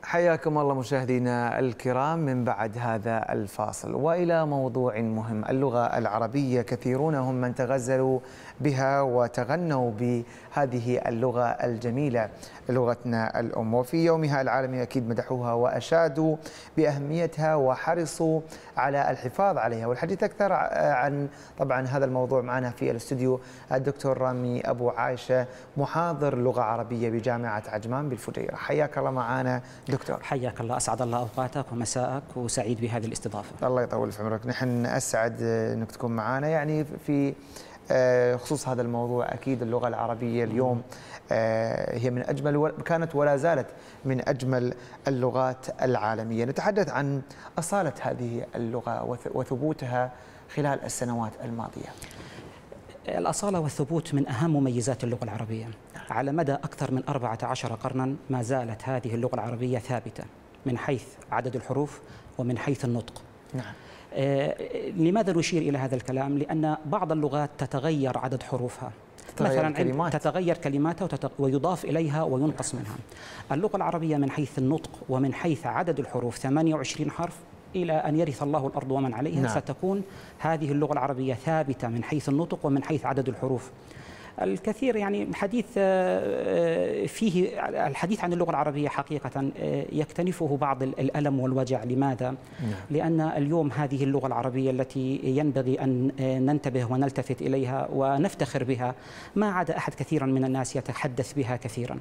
حياكم الله مشاهدينا الكرام من بعد هذا الفاصل. وإلى موضوع مهم اللغة العربية. كثيرون هم من تغزلوا بها وتغنوا بهذه اللغة الجميلة لغتنا الأم. وفي يومها العالمي أكيد مدحوها وأشادوا بأهميتها وحرصوا على الحفاظ عليها. والحديث أكثر عن طبعا هذا الموضوع معنا في الاستوديو الدكتور رامي أبو عائشة محاضر لغة عربية بجامعة عجمان بالفجيرة. حياك الله معنا دكتور. حياك الله. أسعد الله أوقاتك ومساءك وسعيد بهذه الاستضافة. الله يطول في عمرك. نحن أسعد أنك تكون معنا يعني في خصوص هذا الموضوع أكيد اللغة العربية اليوم آه، هي من أجمل كانت ولا زالت من أجمل اللغات العالمية. نتحدث عن أصالة هذه اللغة وثبوتها خلال السنوات الماضية. الأصالة والثبوت من أهم مميزات اللغة العربية. على مدى أكثر من 14 قرنا ما زالت هذه اللغة العربية ثابتة من حيث عدد الحروف ومن حيث النطق. نعم. آه، لماذا نشير إلى هذا الكلام؟ لأن بعض اللغات تتغير عدد حروفها تتغير مثلا كلمات. تتغير كلماتها ويضاف إليها وينقص منها اللغة العربية من حيث النطق ومن حيث عدد الحروف 28 حرف إلى أن يرث الله الأرض ومن عليها نعم. ستكون هذه اللغة العربية ثابتة من حيث النطق ومن حيث عدد الحروف الكثير يعني حديث آه، فيه الحديث عن اللغة العربية حقيقة آه، يكتنفه بعض الألم والوجع. لماذا؟ نعم. لأن اليوم هذه اللغة العربية التي ينبغي أن آه، ننتبه ونلتفت إليها ونفتخر بها ما عاد أحد كثيرا من الناس يتحدث بها كثيرا.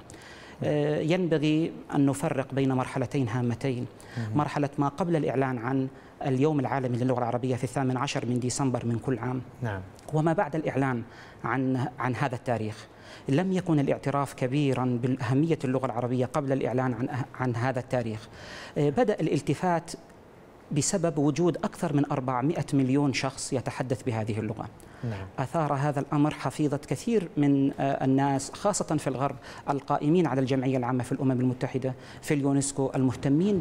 ينبغي أن نفرق بين مرحلتين هامتين. مرحلة ما قبل الإعلان عن اليوم العالمي للغة العربية في الثامن عشر من ديسمبر من كل عام. نعم. وما بعد الإعلان عن عن هذا التاريخ. لم يكن الاعتراف كبيرا بأهمية اللغة العربية قبل الإعلان عن عن هذا التاريخ. آه، بدأ الالتفات بسبب وجود أكثر من 400 مليون شخص يتحدث بهذه اللغة. نعم. أثار هذا الأمر حفيظة كثير من آه، الناس خاصة في الغرب القائمين على الجمعية العامة في الأمم المتحدة في اليونسكو المهتمين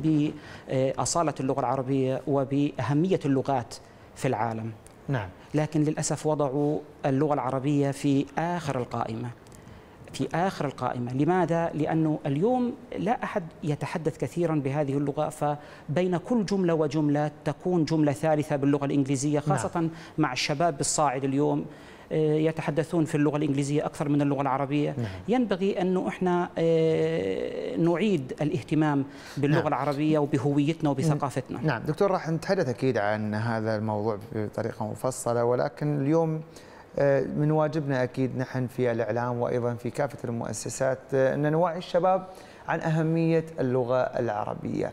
بأصالة اللغة العربية وبأهمية اللغات في العالم. نعم. لكن للأسف وضعوا اللغة العربية في آخر القائمة. في آخر القائمة لماذا؟ لأنه اليوم لا أحد يتحدث كثيرا بهذه اللغة فبين كل جملة وجملة تكون جملة ثالثة باللغة الإنجليزية خاصة نعم. مع الشباب الصاعد اليوم آه، يتحدثون في اللغة الإنجليزية أكثر من اللغة العربية نعم. ينبغي أنه إحنا آه، نعيد الاهتمام باللغة نعم. العربية وبهويتنا وبثقافتنا نعم دكتور راح نتحدث أكيد عن هذا الموضوع بطريقة مفصلة ولكن اليوم من واجبنا أكيد نحن في الإعلام وأيضا في كافة المؤسسات أن نوعي الشباب عن أهمية اللغة العربية.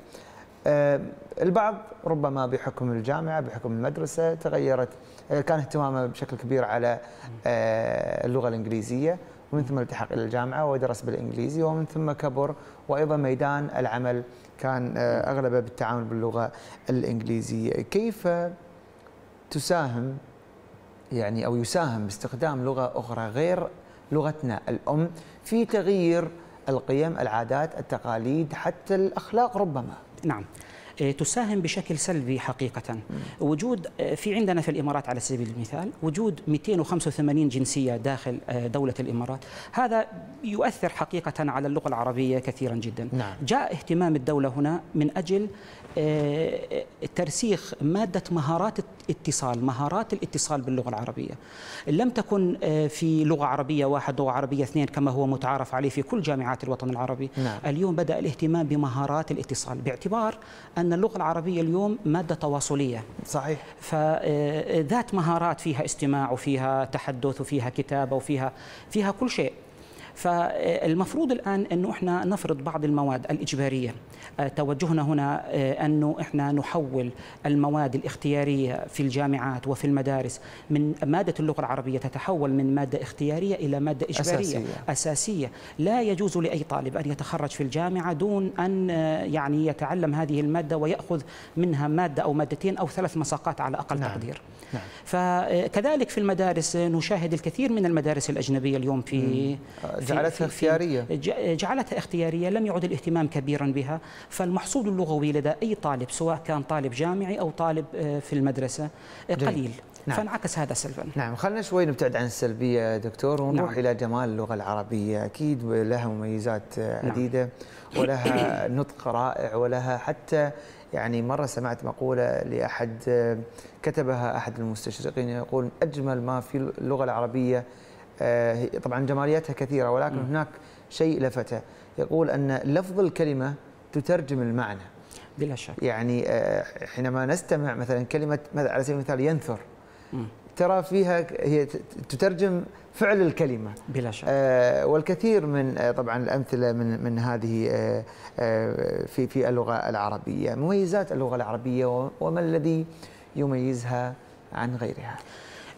البعض ربما بحكم الجامعة بحكم المدرسة تغيرت آه، كان اهتمامه بشكل كبير على آه، اللغة الإنجليزية ومن ثم الالتحاق إلى الجامعة ودرس بالإنجليزي ومن ثم كبر وأيضا ميدان العمل كان آه، أغلبه بالتعامل باللغة الإنجليزية، كيف تساهم يعني أو يساهم باستخدام لغة أخرى غير لغتنا. الأم في تغيير القيم، العادات، التقاليد، حتى الأخلاق ربما؟ نعم. آه، تساهم بشكل سلبي حقيقة. وجود آه، في عندنا في الإمارات على سبيل المثال وجود 285 جنسية داخل آه، دولة الإمارات. هذا يؤثر حقيقة على اللغة العربية كثيرا جدا. نعم. جاء اهتمام الدولة هنا من أجل ترسيخ مادة مهارات اتصال مهارات الاتصال باللغة العربية. لم تكن في لغة عربية واحد لغة عربية اثنين كما هو متعارف عليه في كل جامعات الوطن العربي. نعم. اليوم بدأ الاهتمام بمهارات الاتصال باعتبار أن اللغة العربية اليوم مادة تواصلية. صحيح. فذات مهارات فيها استماع وفيها تحدث وفيها كتابة وفيها فيها كل شيء. فالمفروض الآن أنه إحنا نفرض بعض المواد الإجبارية آه، توجهنا هنا آه، أنه إحنا نحول المواد الاختيارية في الجامعات وفي المدارس من مادة اللغة العربية تتحول من مادة اختيارية إلى مادة إجبارية أساسية, أساسية. لا يجوز لأي طالب أن يتخرج في الجامعة دون أن آه، يعني يتعلم هذه المادة ويأخذ منها مادة أو مادتين أو ثلاث مساقات على أقل نعم. تقدير نعم. فكذلك في المدارس نشاهد الكثير من المدارس الأجنبية اليوم في جعلتها اختيارية جعلتها اختيارية لم يعد الاهتمام كبيرا بها فالمحصول اللغوي لدى أي طالب سواء كان طالب جامعي أو طالب آه، في المدرسة آه، قليل نعم. فانعكس هذا سلبا نعم خلينا شوي نبتعد عن السلبية دكتور ونروح نعم. إلى جمال اللغة العربية أكيد لها مميزات نعم. عديدة ولها نطق رائع ولها حتى يعني مرة سمعت مقولة لأحد كتبها أحد المستشرقين يقول أجمل ما في اللغة العربية آه، طبعا جمالياتها كثيرة ولكن م. هناك شيء لفته يقول أن لفظ الكلمة تترجم المعنى. بلا شك. يعني آه، حينما نستمع مثلا كلمة على سبيل المثال ينثر ترى فيها هي تترجم فعل الكلمة. بلا شك. آه والكثير من آه طبعا الأمثلة من من هذه آه آه في في اللغة العربية مميزات اللغة العربية وما الذي يميزها عن غيرها؟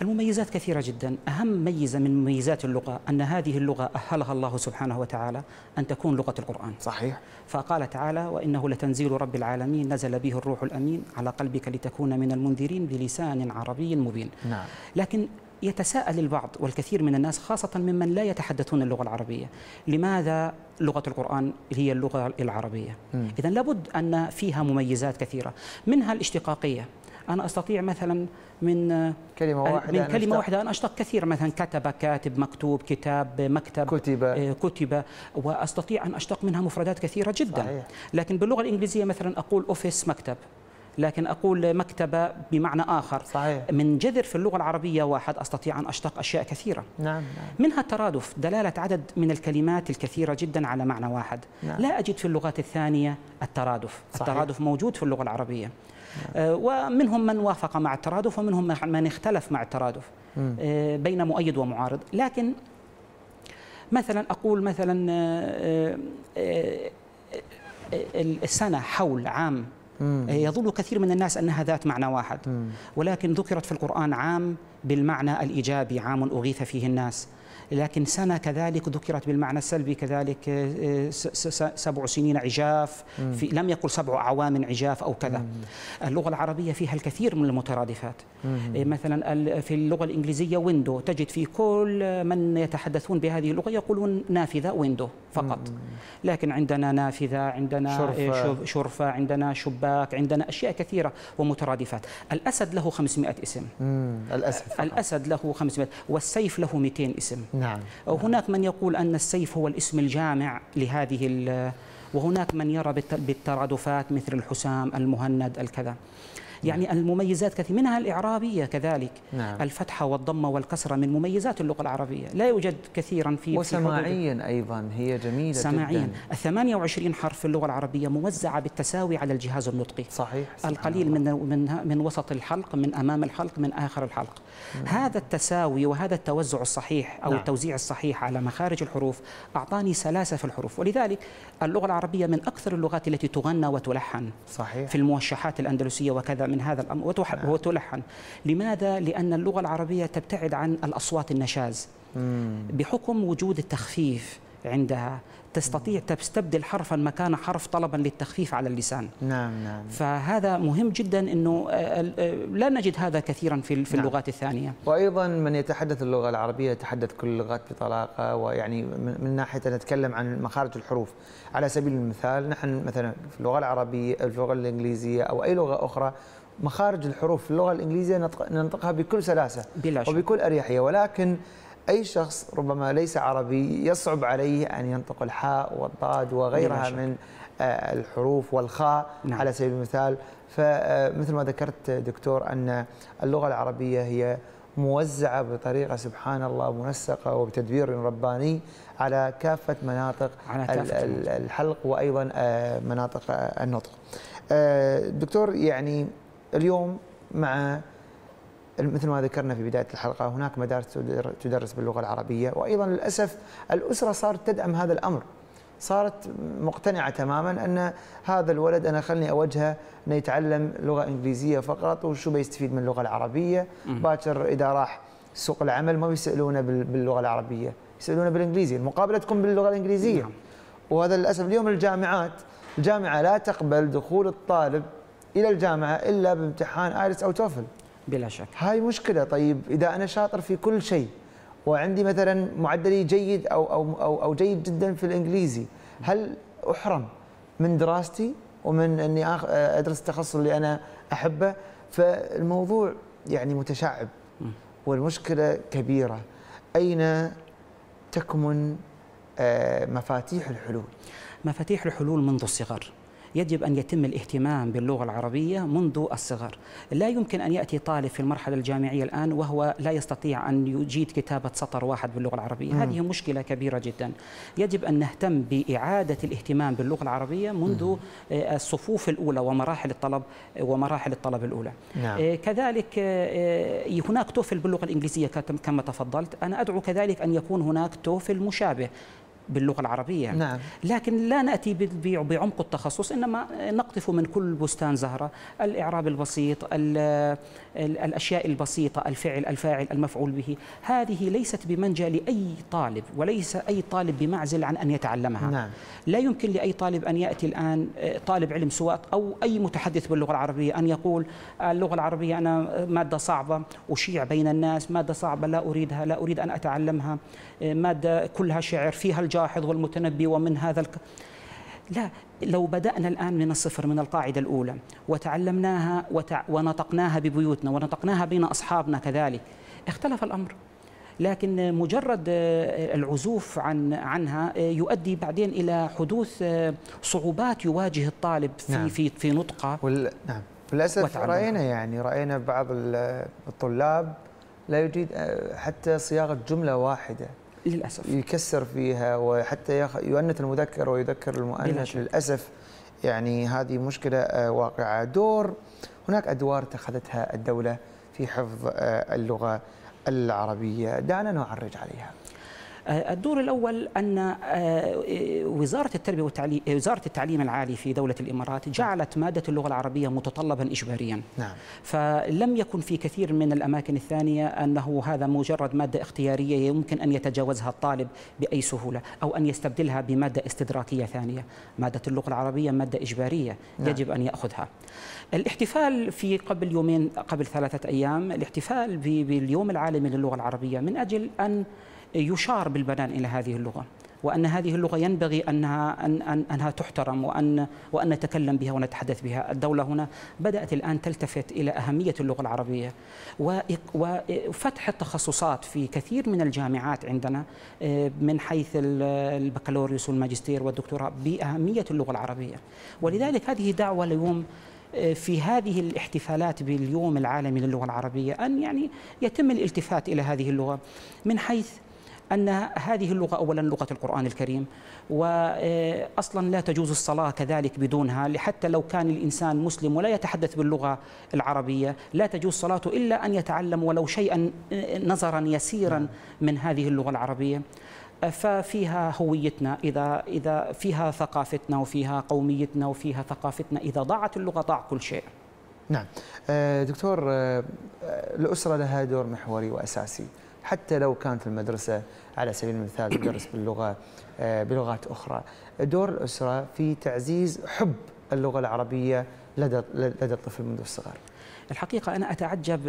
المميزات كثيرة جدا. أهم ميزة من مميزات اللغة أن هذه اللغة أهلها الله سبحانه وتعالى أن تكون لغة القرآن. صحيح. فقال تعالى وإنه لتنزيل رب العالمين نزل به الروح الأمين على قلبك لتكون من المنذرين بلسان عربي مبين. نعم. لكن يتساءل البعض والكثير من الناس خاصة ممن لا يتحدثون اللغة العربية لماذا لغة القرآن هي اللغة العربية؟ إذا لابد أن فيها مميزات كثيرة منها الاشتقاقية. أنا أستطيع مثلا من كلمة واحدة من كلمة واحدة أنا أشتق كثير مثلا كتب كاتب مكتوب كتاب مكتب كتب آه، كتب وأستطيع أن أشتق منها مفردات كثيرة جدا صحيح. لكن باللغة الإنجليزية مثلا أقول أوفيس مكتب لكن أقول مكتبة بمعنى آخر صحيح. من جذر في اللغة العربية واحد أستطيع أن أشتق أشياء كثيرة نعم, نعم. منها الترادف دلالة عدد من الكلمات الكثيرة جدا على معنى واحد نعم. لا أجد في اللغات الثانية الترادف صحيح. الترادف موجود في اللغة العربية آه، ومنهم من وافق مع الترادف ومنهم من اختلف مع الترادف آه، بين مؤيد ومعارض. لكن مثلا أقول مثلا آه، السنة حول عام يظن كثير من الناس أنها ذات معنى واحد. ولكن ذكرت في القرآن عام بالمعنى الإيجابي عام أغيث فيه الناس. لكن سنة كذلك ذكرت بالمعنى السلبي كذلك آه، سبع سنين عجاف في لم يقل سبع أعوام عجاف أو كذا. اللغة العربية فيها الكثير من المترادفات. مثلا في اللغة الإنجليزية ويندو تجد في كل من يتحدثون بهذه اللغة يقولون نافذة ويندو فقط. لكن عندنا نافذة عندنا شرفة, شرفة عندنا شباك عندنا أشياء كثيرة ومترادفات. الأسد له 500 اسم. الأسد فقط. الأسد له 500 والسيف له 200 اسم. نعم. وهناك من يقول أن السيف هو الاسم الجامع لهذه وهناك من يرى بالترادفات مثل الحسام المهند الكذا. يعني المميزات كثير. منها الإعرابية كذلك. نعم. الفتحة والضمة والكسرة من مميزات اللغة العربية. لا يوجد كثيرا في وسماعيا في أيضا هي جميلة سماعيا. جدا ال 28 حرف في اللغة العربية موزعة بالتساوي على الجهاز النطقي. صحيح القليل من من من وسط الحلق من أمام الحلق من آخر الحلق. نعم. هذا التساوي وهذا التوزع الصحيح أو نعم. التوزيع الصحيح على مخارج الحروف أعطاني سلاسة في الحروف. ولذلك اللغة العربية من أكثر اللغات التي تغنى وتلحن صحيح. في الموشحات الأندلسية وكذا من هذا الأمر نعم. وتلحن. لماذا؟ لأن اللغة العربية تبتعد عن الأصوات النشاز. بحكم وجود التخفيف عندها تستطيع تستبدل حرفا مكان حرف طلبا للتخفيف على اللسان. نعم نعم. فهذا مهم جدا إنه آه، آه، لا نجد هذا كثيرا في في نعم. اللغات الثانية. وأيضا من يتحدث اللغة العربية يتحدث كل اللغات بطلاقة ويعني من ناحية نتكلم عن مخارج الحروف. على سبيل المثال نحن مثلا في اللغة العربية في اللغة الإنجليزية أو أي لغة أخرى مخارج الحروف في اللغة الإنجليزية ننطقها بكل سلاسة بلا شك. وبكل أريحية ولكن أي شخص ربما ليس عربي يصعب عليه أن ينطق الحاء والضاد وغيرها من آه، الحروف والخاء نعم. على سبيل المثال فمثل ما ذكرت دكتور أن اللغة العربية هي موزعة بطريقة سبحان الله منسقة وبتدبير رباني على كافة مناطق على كافة الحلق وأيضا آه، مناطق النطق. دكتور يعني اليوم مع مثل ما ذكرنا في بداية الحلقة هناك مدارس تدرس باللغة العربية وأيضا للأسف الأسرة صارت تدعم هذا الأمر. صارت مقتنعة تماما أن هذا الولد أنا خلني أوجهه انه يتعلم لغة إنجليزية فقط وشو بيستفيد من اللغة العربية؟ باكر إذا راح سوق العمل ما بيسألونه باللغة العربية يسألونه بالإنجليزي المقابله تكون باللغة الإنجليزية. نعم. وهذا للأسف اليوم الجامعات الجامعة لا تقبل دخول الطالب إلى الجامعة إلا بامتحان ايرس أو توفل. بلا شك. هاي مشكلة. طيب إذا أنا شاطر في كل شيء وعندي مثلا معدلي جيد أو أو أو, أو جيد جدا في الإنجليزي هل أحرم من دراستي ومن إني أدرس التخصص اللي أنا أحبه؟ فالموضوع يعني متشعب والمشكلة كبيرة. أين تكمن آه، مفاتيح الحلول؟ مفاتيح الحلول منذ الصغر. يجب أن يتم الاهتمام باللغة العربية منذ الصغر لا يمكن أن يأتي طالب في المرحلة الجامعية الآن وهو لا يستطيع أن يجيد كتابة سطر واحد باللغة العربية مم. هذه مشكلة كبيرة جدا يجب أن نهتم بإعادة الاهتمام باللغة العربية منذ مم. الصفوف الأولى ومراحل الطلب ومراحل الطلب الأولى نعم. كذلك هناك توفل باللغة الإنجليزية كما تفضلت أنا أدعو كذلك أن يكون هناك توفل مشابه باللغة العربية نعم. لكن لا نأتي بعمق التخصص إنما نقطف من كل بستان زهرة الإعراب البسيط الأشياء البسيطة الفعل الفاعل المفعول به هذه ليست بمنجا لأي طالب وليس أي طالب بمعزل عن أن يتعلمها نعم. لا يمكن لأي طالب أن يأتي الآن طالب علم سواء أو أي متحدث باللغة العربية أن يقول اللغة العربية أنا مادة صعبة أشيع بين الناس مادة صعبة لا أريدها لا أريد أن أتعلمها مادة كلها شعر فيها الجاحظ والمتنبي ومن هذا الك... لا لو بدأنا الآن من الصفر من القاعدة الأولى وتعلمناها وتع... ونطقناها ببيوتنا ونطقناها بين أصحابنا كذلك اختلف الأمر. لكن مجرد العزوف عن عنها يؤدي بعدين إلى حدوث صعوبات يواجه الطالب في نعم. في في نطقة. وال... نعم. للاسف رأينا يعني رأينا بعض الطلاب لا يجيد حتى صياغة جملة واحدة. للأسف. يكسر فيها وحتى يؤنث المذكر ويذكر المؤنث للأسف. يعني هذه مشكلة واقعة. دور هناك أدوار اتخذتها الدولة في حفظ اللغة العربية. دعنا نعرج عليها. الدور الأول أن وزارة التربية والتعليم وزارة التعليم العالي في دولة الإمارات جعلت مادة اللغة العربية متطلبا إجباريا نعم. فلم يكن في كثير من الأماكن الثانية أنه هذا مجرد مادة اختيارية يمكن أن يتجاوزها الطالب بأي سهولة أو أن يستبدلها بمادة استدراكية ثانية مادة اللغة العربية مادة إجبارية نعم. يجب أن يأخذها الاحتفال في قبل يومين قبل ثلاثة أيام الاحتفال باليوم العالمي للغة العربية من أجل أن يشار بالبنان إلى هذه اللغة وأن هذه اللغة ينبغي انها أن أن أنها تحترم وان وأن نتكلم بها ونتحدث بها، الدولة هنا بدأت الآن تلتفت إلى أهمية اللغة العربية وفتح التخصصات في كثير من الجامعات عندنا من حيث البكالوريوس والماجستير والدكتوراه بأهمية اللغة العربية، ولذلك هذه دعوة اليوم في هذه الاحتفالات باليوم العالمي للغة العربية أن يعني يتم الالتفات إلى هذه اللغة من حيث أن هذه اللغة أولا لغة القرآن الكريم وأصلا لا تجوز الصلاة كذلك بدونها حتى لو كان الإنسان مسلم ولا يتحدث باللغة العربية لا تجوز صلاته إلا أن يتعلم ولو شيئا نظرا يسيرا من هذه اللغة العربية. ففيها هويتنا إذا إذا فيها ثقافتنا وفيها قوميتنا وفيها ثقافتنا إذا ضاعت اللغة ضاع كل شيء. نعم. دكتور الأسرة لها دور محوري وأساسي. حتى لو كان في المدرسة على سبيل المثال تدرس باللغة بلغات أخرى. دور الأسرة في تعزيز حب اللغة العربية لدى لدى الطفل منذ الصغر. الحقيقة أنا أتعجب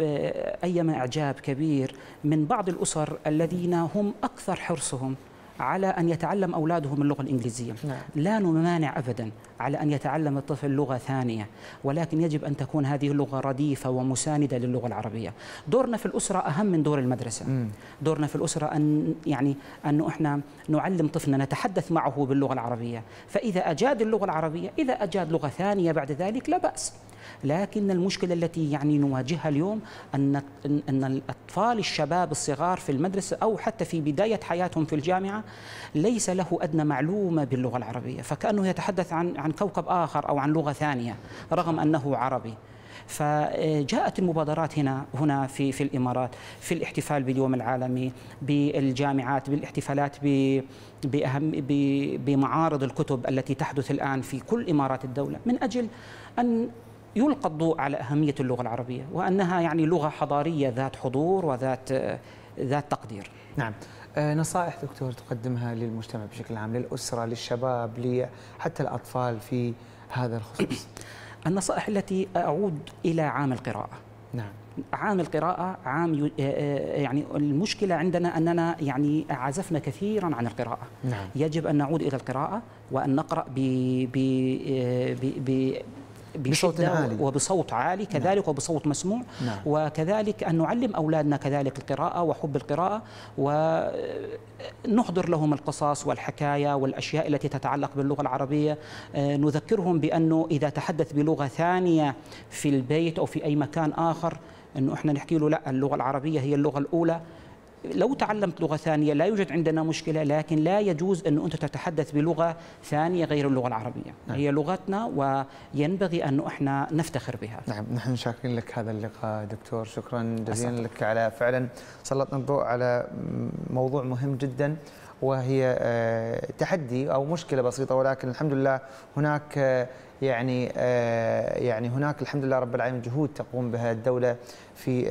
أيما إعجاب كبير من بعض الأسر الذين هم أكثر حرصهم على أن يتعلم أولادهم اللغة الإنجليزية. نعم. لا نمانع أبدا على أن يتعلم الطفل لغة ثانية ولكن يجب أن تكون هذه اللغة رديفة ومساندة للغة العربية. دورنا في الأسرة أهم من دور المدرسة. مم. دورنا في الأسرة أن يعني أنه إحنا نعلم طفلنا نتحدث معه باللغة العربية. فإذا أجاد اللغة العربية إذا أجاد لغة ثانية بعد ذلك لا بأس. لكن المشكلة التي يعني نواجهها اليوم أن إن الأطفال الشباب الصغار في المدرسة أو حتى في بداية حياتهم في الجامعة ليس له أدنى معلومة باللغة العربية فكأنه يتحدث عن عن كوكب آخر أو عن لغة ثانية رغم أنه عربي. فجاءت المبادرات هنا هنا في في الإمارات في الاحتفال باليوم العالمي بالجامعات بالاحتفالات بأهم بمعارض الكتب التي تحدث الآن في كل إمارات الدولة من أجل أن يلقى الضوء على أهمية اللغة العربية وأنها يعني لغة حضارية ذات حضور وذات ذات تقدير. نعم. نصائح دكتور تقدمها للمجتمع بشكل عام للأسرة للشباب حتى الأطفال في هذا الخصوص. النصائح التي أعود إلى عام القراءة. نعم. عام القراءة عام يعني المشكلة عندنا أننا يعني عزفنا كثيرا عن القراءة. نعم. يجب أن نعود إلى القراءة وأن نقرأ ب ب ب بصوت عالي. وبصوت عالي كذلك نعم. وبصوت مسموع. نعم. وكذلك أن نعلم أولادنا كذلك القراءة وحب القراءة. ونحضر لهم القصص والحكاية والأشياء التي تتعلق باللغة العربية. آه، نذكرهم بأنه إذا تحدث بلغة ثانية في البيت أو في أي مكان آخر أنه إحنا نحكي له لا اللغة العربية هي اللغة الأولى. لو تعلمت لغة ثانية لا يوجد عندنا مشكلة لكن لا يجوز أن أنت تتحدث بلغة ثانية غير اللغة العربية. نعم. هي لغتنا وينبغي أن إحنا نفتخر بها. نعم نحن شاكرين لك هذا اللقاء دكتور. شكرا جزيلا لك على فعلا. سلطنا الضوء على موضوع مهم جدا. وهي آه، تحدي أو مشكلة بسيطة ولكن الحمد لله هناك آه، يعني آه، يعني هناك الحمد لله رب العالمين جهود تقوم بها الدولة في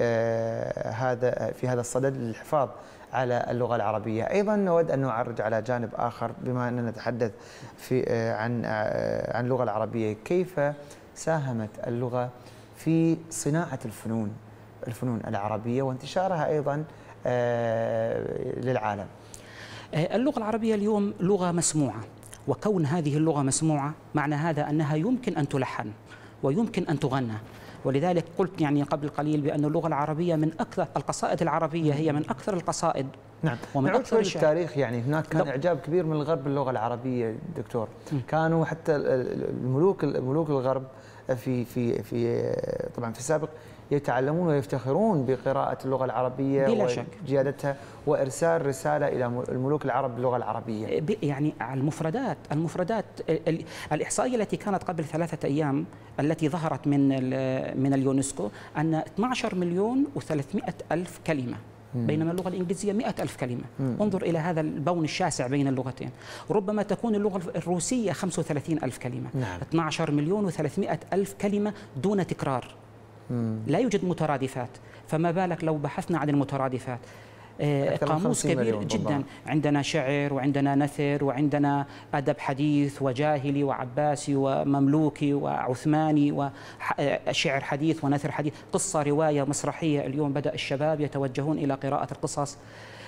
هذا في هذا الصدد للحفاظ على اللغة العربية، أيضا نود أن نعرج على جانب آخر بما أننا نتحدث في عن عن اللغة العربية، كيف ساهمت اللغة في صناعة الفنون الفنون العربية وانتشارها أيضا للعالم. آه، اللغة العربية اليوم لغة مسموعة وكون هذه اللغة مسموعة معنى هذا أنها يمكن أن تلحن ويمكن أن تغنى. ولذلك قلت يعني قبل قليل بأن اللغة العربية من أكثر القصائد العربية هي من أكثر القصائد نعم. ومن أكثر التاريخ يعني هناك كان إعجاب كبير من الغرب باللغة العربية دكتور. م. كانوا حتى الملوك الملوك الغرب في في في طبعا في السابق يتعلمون ويفتخرون بقراءة اللغة العربية بلا شك. وجيادتها وإرسال رسالة إلى الملوك العرب باللغة العربية. يعني المفردات المفردات الإحصائية التي كانت قبل ثلاثة أيام التي ظهرت من من اليونسكو أن 12 مليون و300 ألف كلمة بينما اللغة الإنجليزية مئة ألف كلمة. مم. انظر إلى هذا البون الشاسع بين اللغتين. ربما تكون اللغة الروسية 35 ألف كلمة. نعم. 12 مليون و300 ألف كلمة دون تكرار. لا يوجد مترادفات. فما بالك لو بحثنا عن المترادفات؟ آه، قاموس كبير جدا. عندنا شعر وعندنا نثر وعندنا أدب حديث وجاهلي وعباسي ومملوكي وعثماني وشعر حديث ونثر حديث. قصة رواية مسرحية اليوم بدأ الشباب يتوجهون إلى قراءة القصص.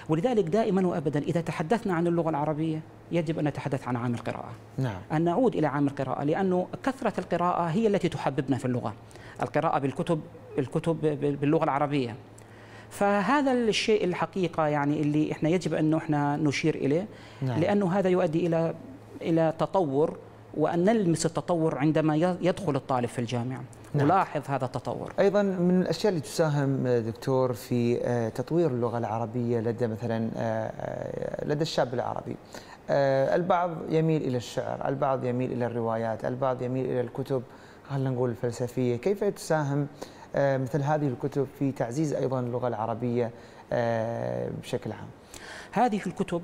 ولذلك دائما وابدا إذا تحدثنا عن اللغة العربية يجب أن نتحدث عن عام القراءه. نعم. أن نعود إلى عام القراءه لأنه كثرة القراءة هي التي تحببنا في اللغة. القراءة بالكتب الكتب باللغة العربية. فهذا الشيء الحقيقة يعني اللي إحنا يجب انه إحنا نشير إليه نعم. لأنه هذا يؤدي إلى إلى تطور وأن نلمس التطور عندما يدخل الطالب في الجامعة. نعم. نلاحظ هذا التطور. أيضا من الأشياء اللي تساهم دكتور في آه، تطوير اللغة العربية لدى مثلا آه، آه، لدى الشاب العربي. البعض يميل إلى الشعر البعض يميل إلى الروايات البعض يميل إلى الكتب. خلينا نقول الفلسفية، كيف تساهم آه، مثل هذه الكتب في تعزيز أيضا اللغة العربية آه، بشكل عام؟ هذه الكتب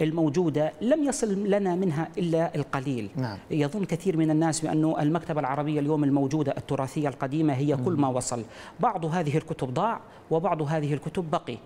الموجودة لم يصل لنا منها إلا القليل. نعم. يظن كثير من الناس بأنه المكتبة العربية اليوم الموجودة التراثية القديمة هي كل ما وصل. بعض هذه الكتب ضاع وبعض هذه الكتب بقي.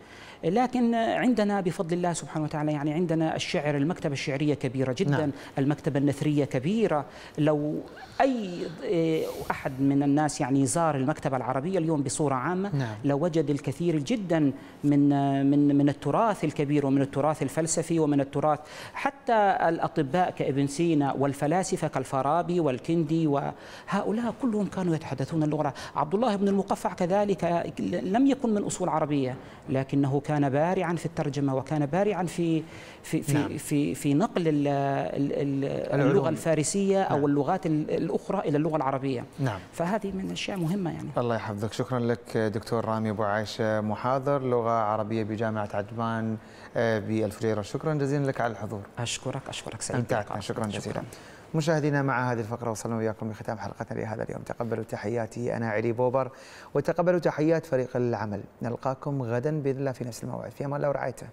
لكن عندنا بفضل الله سبحانه وتعالى يعني عندنا الشعر المكتبة الشعرية كبيرة جدا نعم. المكتبة النثرية كبيرة لو أي إيه، أحد من الناس يعني زار المكتبة العربية اليوم بصورة عامة نعم. لوجد الكثير جدا من من من التراث الكبير ومن التراث الفلسفي ومن التراث حتى الأطباء كابن سينا والفلاسفة كالفارابي والكندي وهؤلاء كلهم كانوا يتحدثون اللغة عبد الله بن المقفع كذلك لم يكن من أصول عربية لكنه كان بارعا في الترجمة وكان بارعا في في في نعم. في, في نقل اللغة الفارسية نعم. أو اللغات الأخرى إلى اللغة العربية. نعم. فهذه من الاشياء مهمة يعني. الله يحفظك. شكرا لك دكتور رامي أبو عائشه محاضر لغة عربية بجامعة عجمان آه، بالفجيره شكرا جزيلا لك على الحضور. أشكرك أشكرك. سعيد أمتعتنا. شكرا جزيلا. مشاهدينا مع هذه الفقرة وصلنا وياكم لختام حلقتنا لهذا اليوم. تقبلوا تحياتي أنا علي بوبر وتقبلوا تحيات فريق العمل. نلقاكم غدا بإذن الله في نفس الموعد. في أمان الله ورعايته.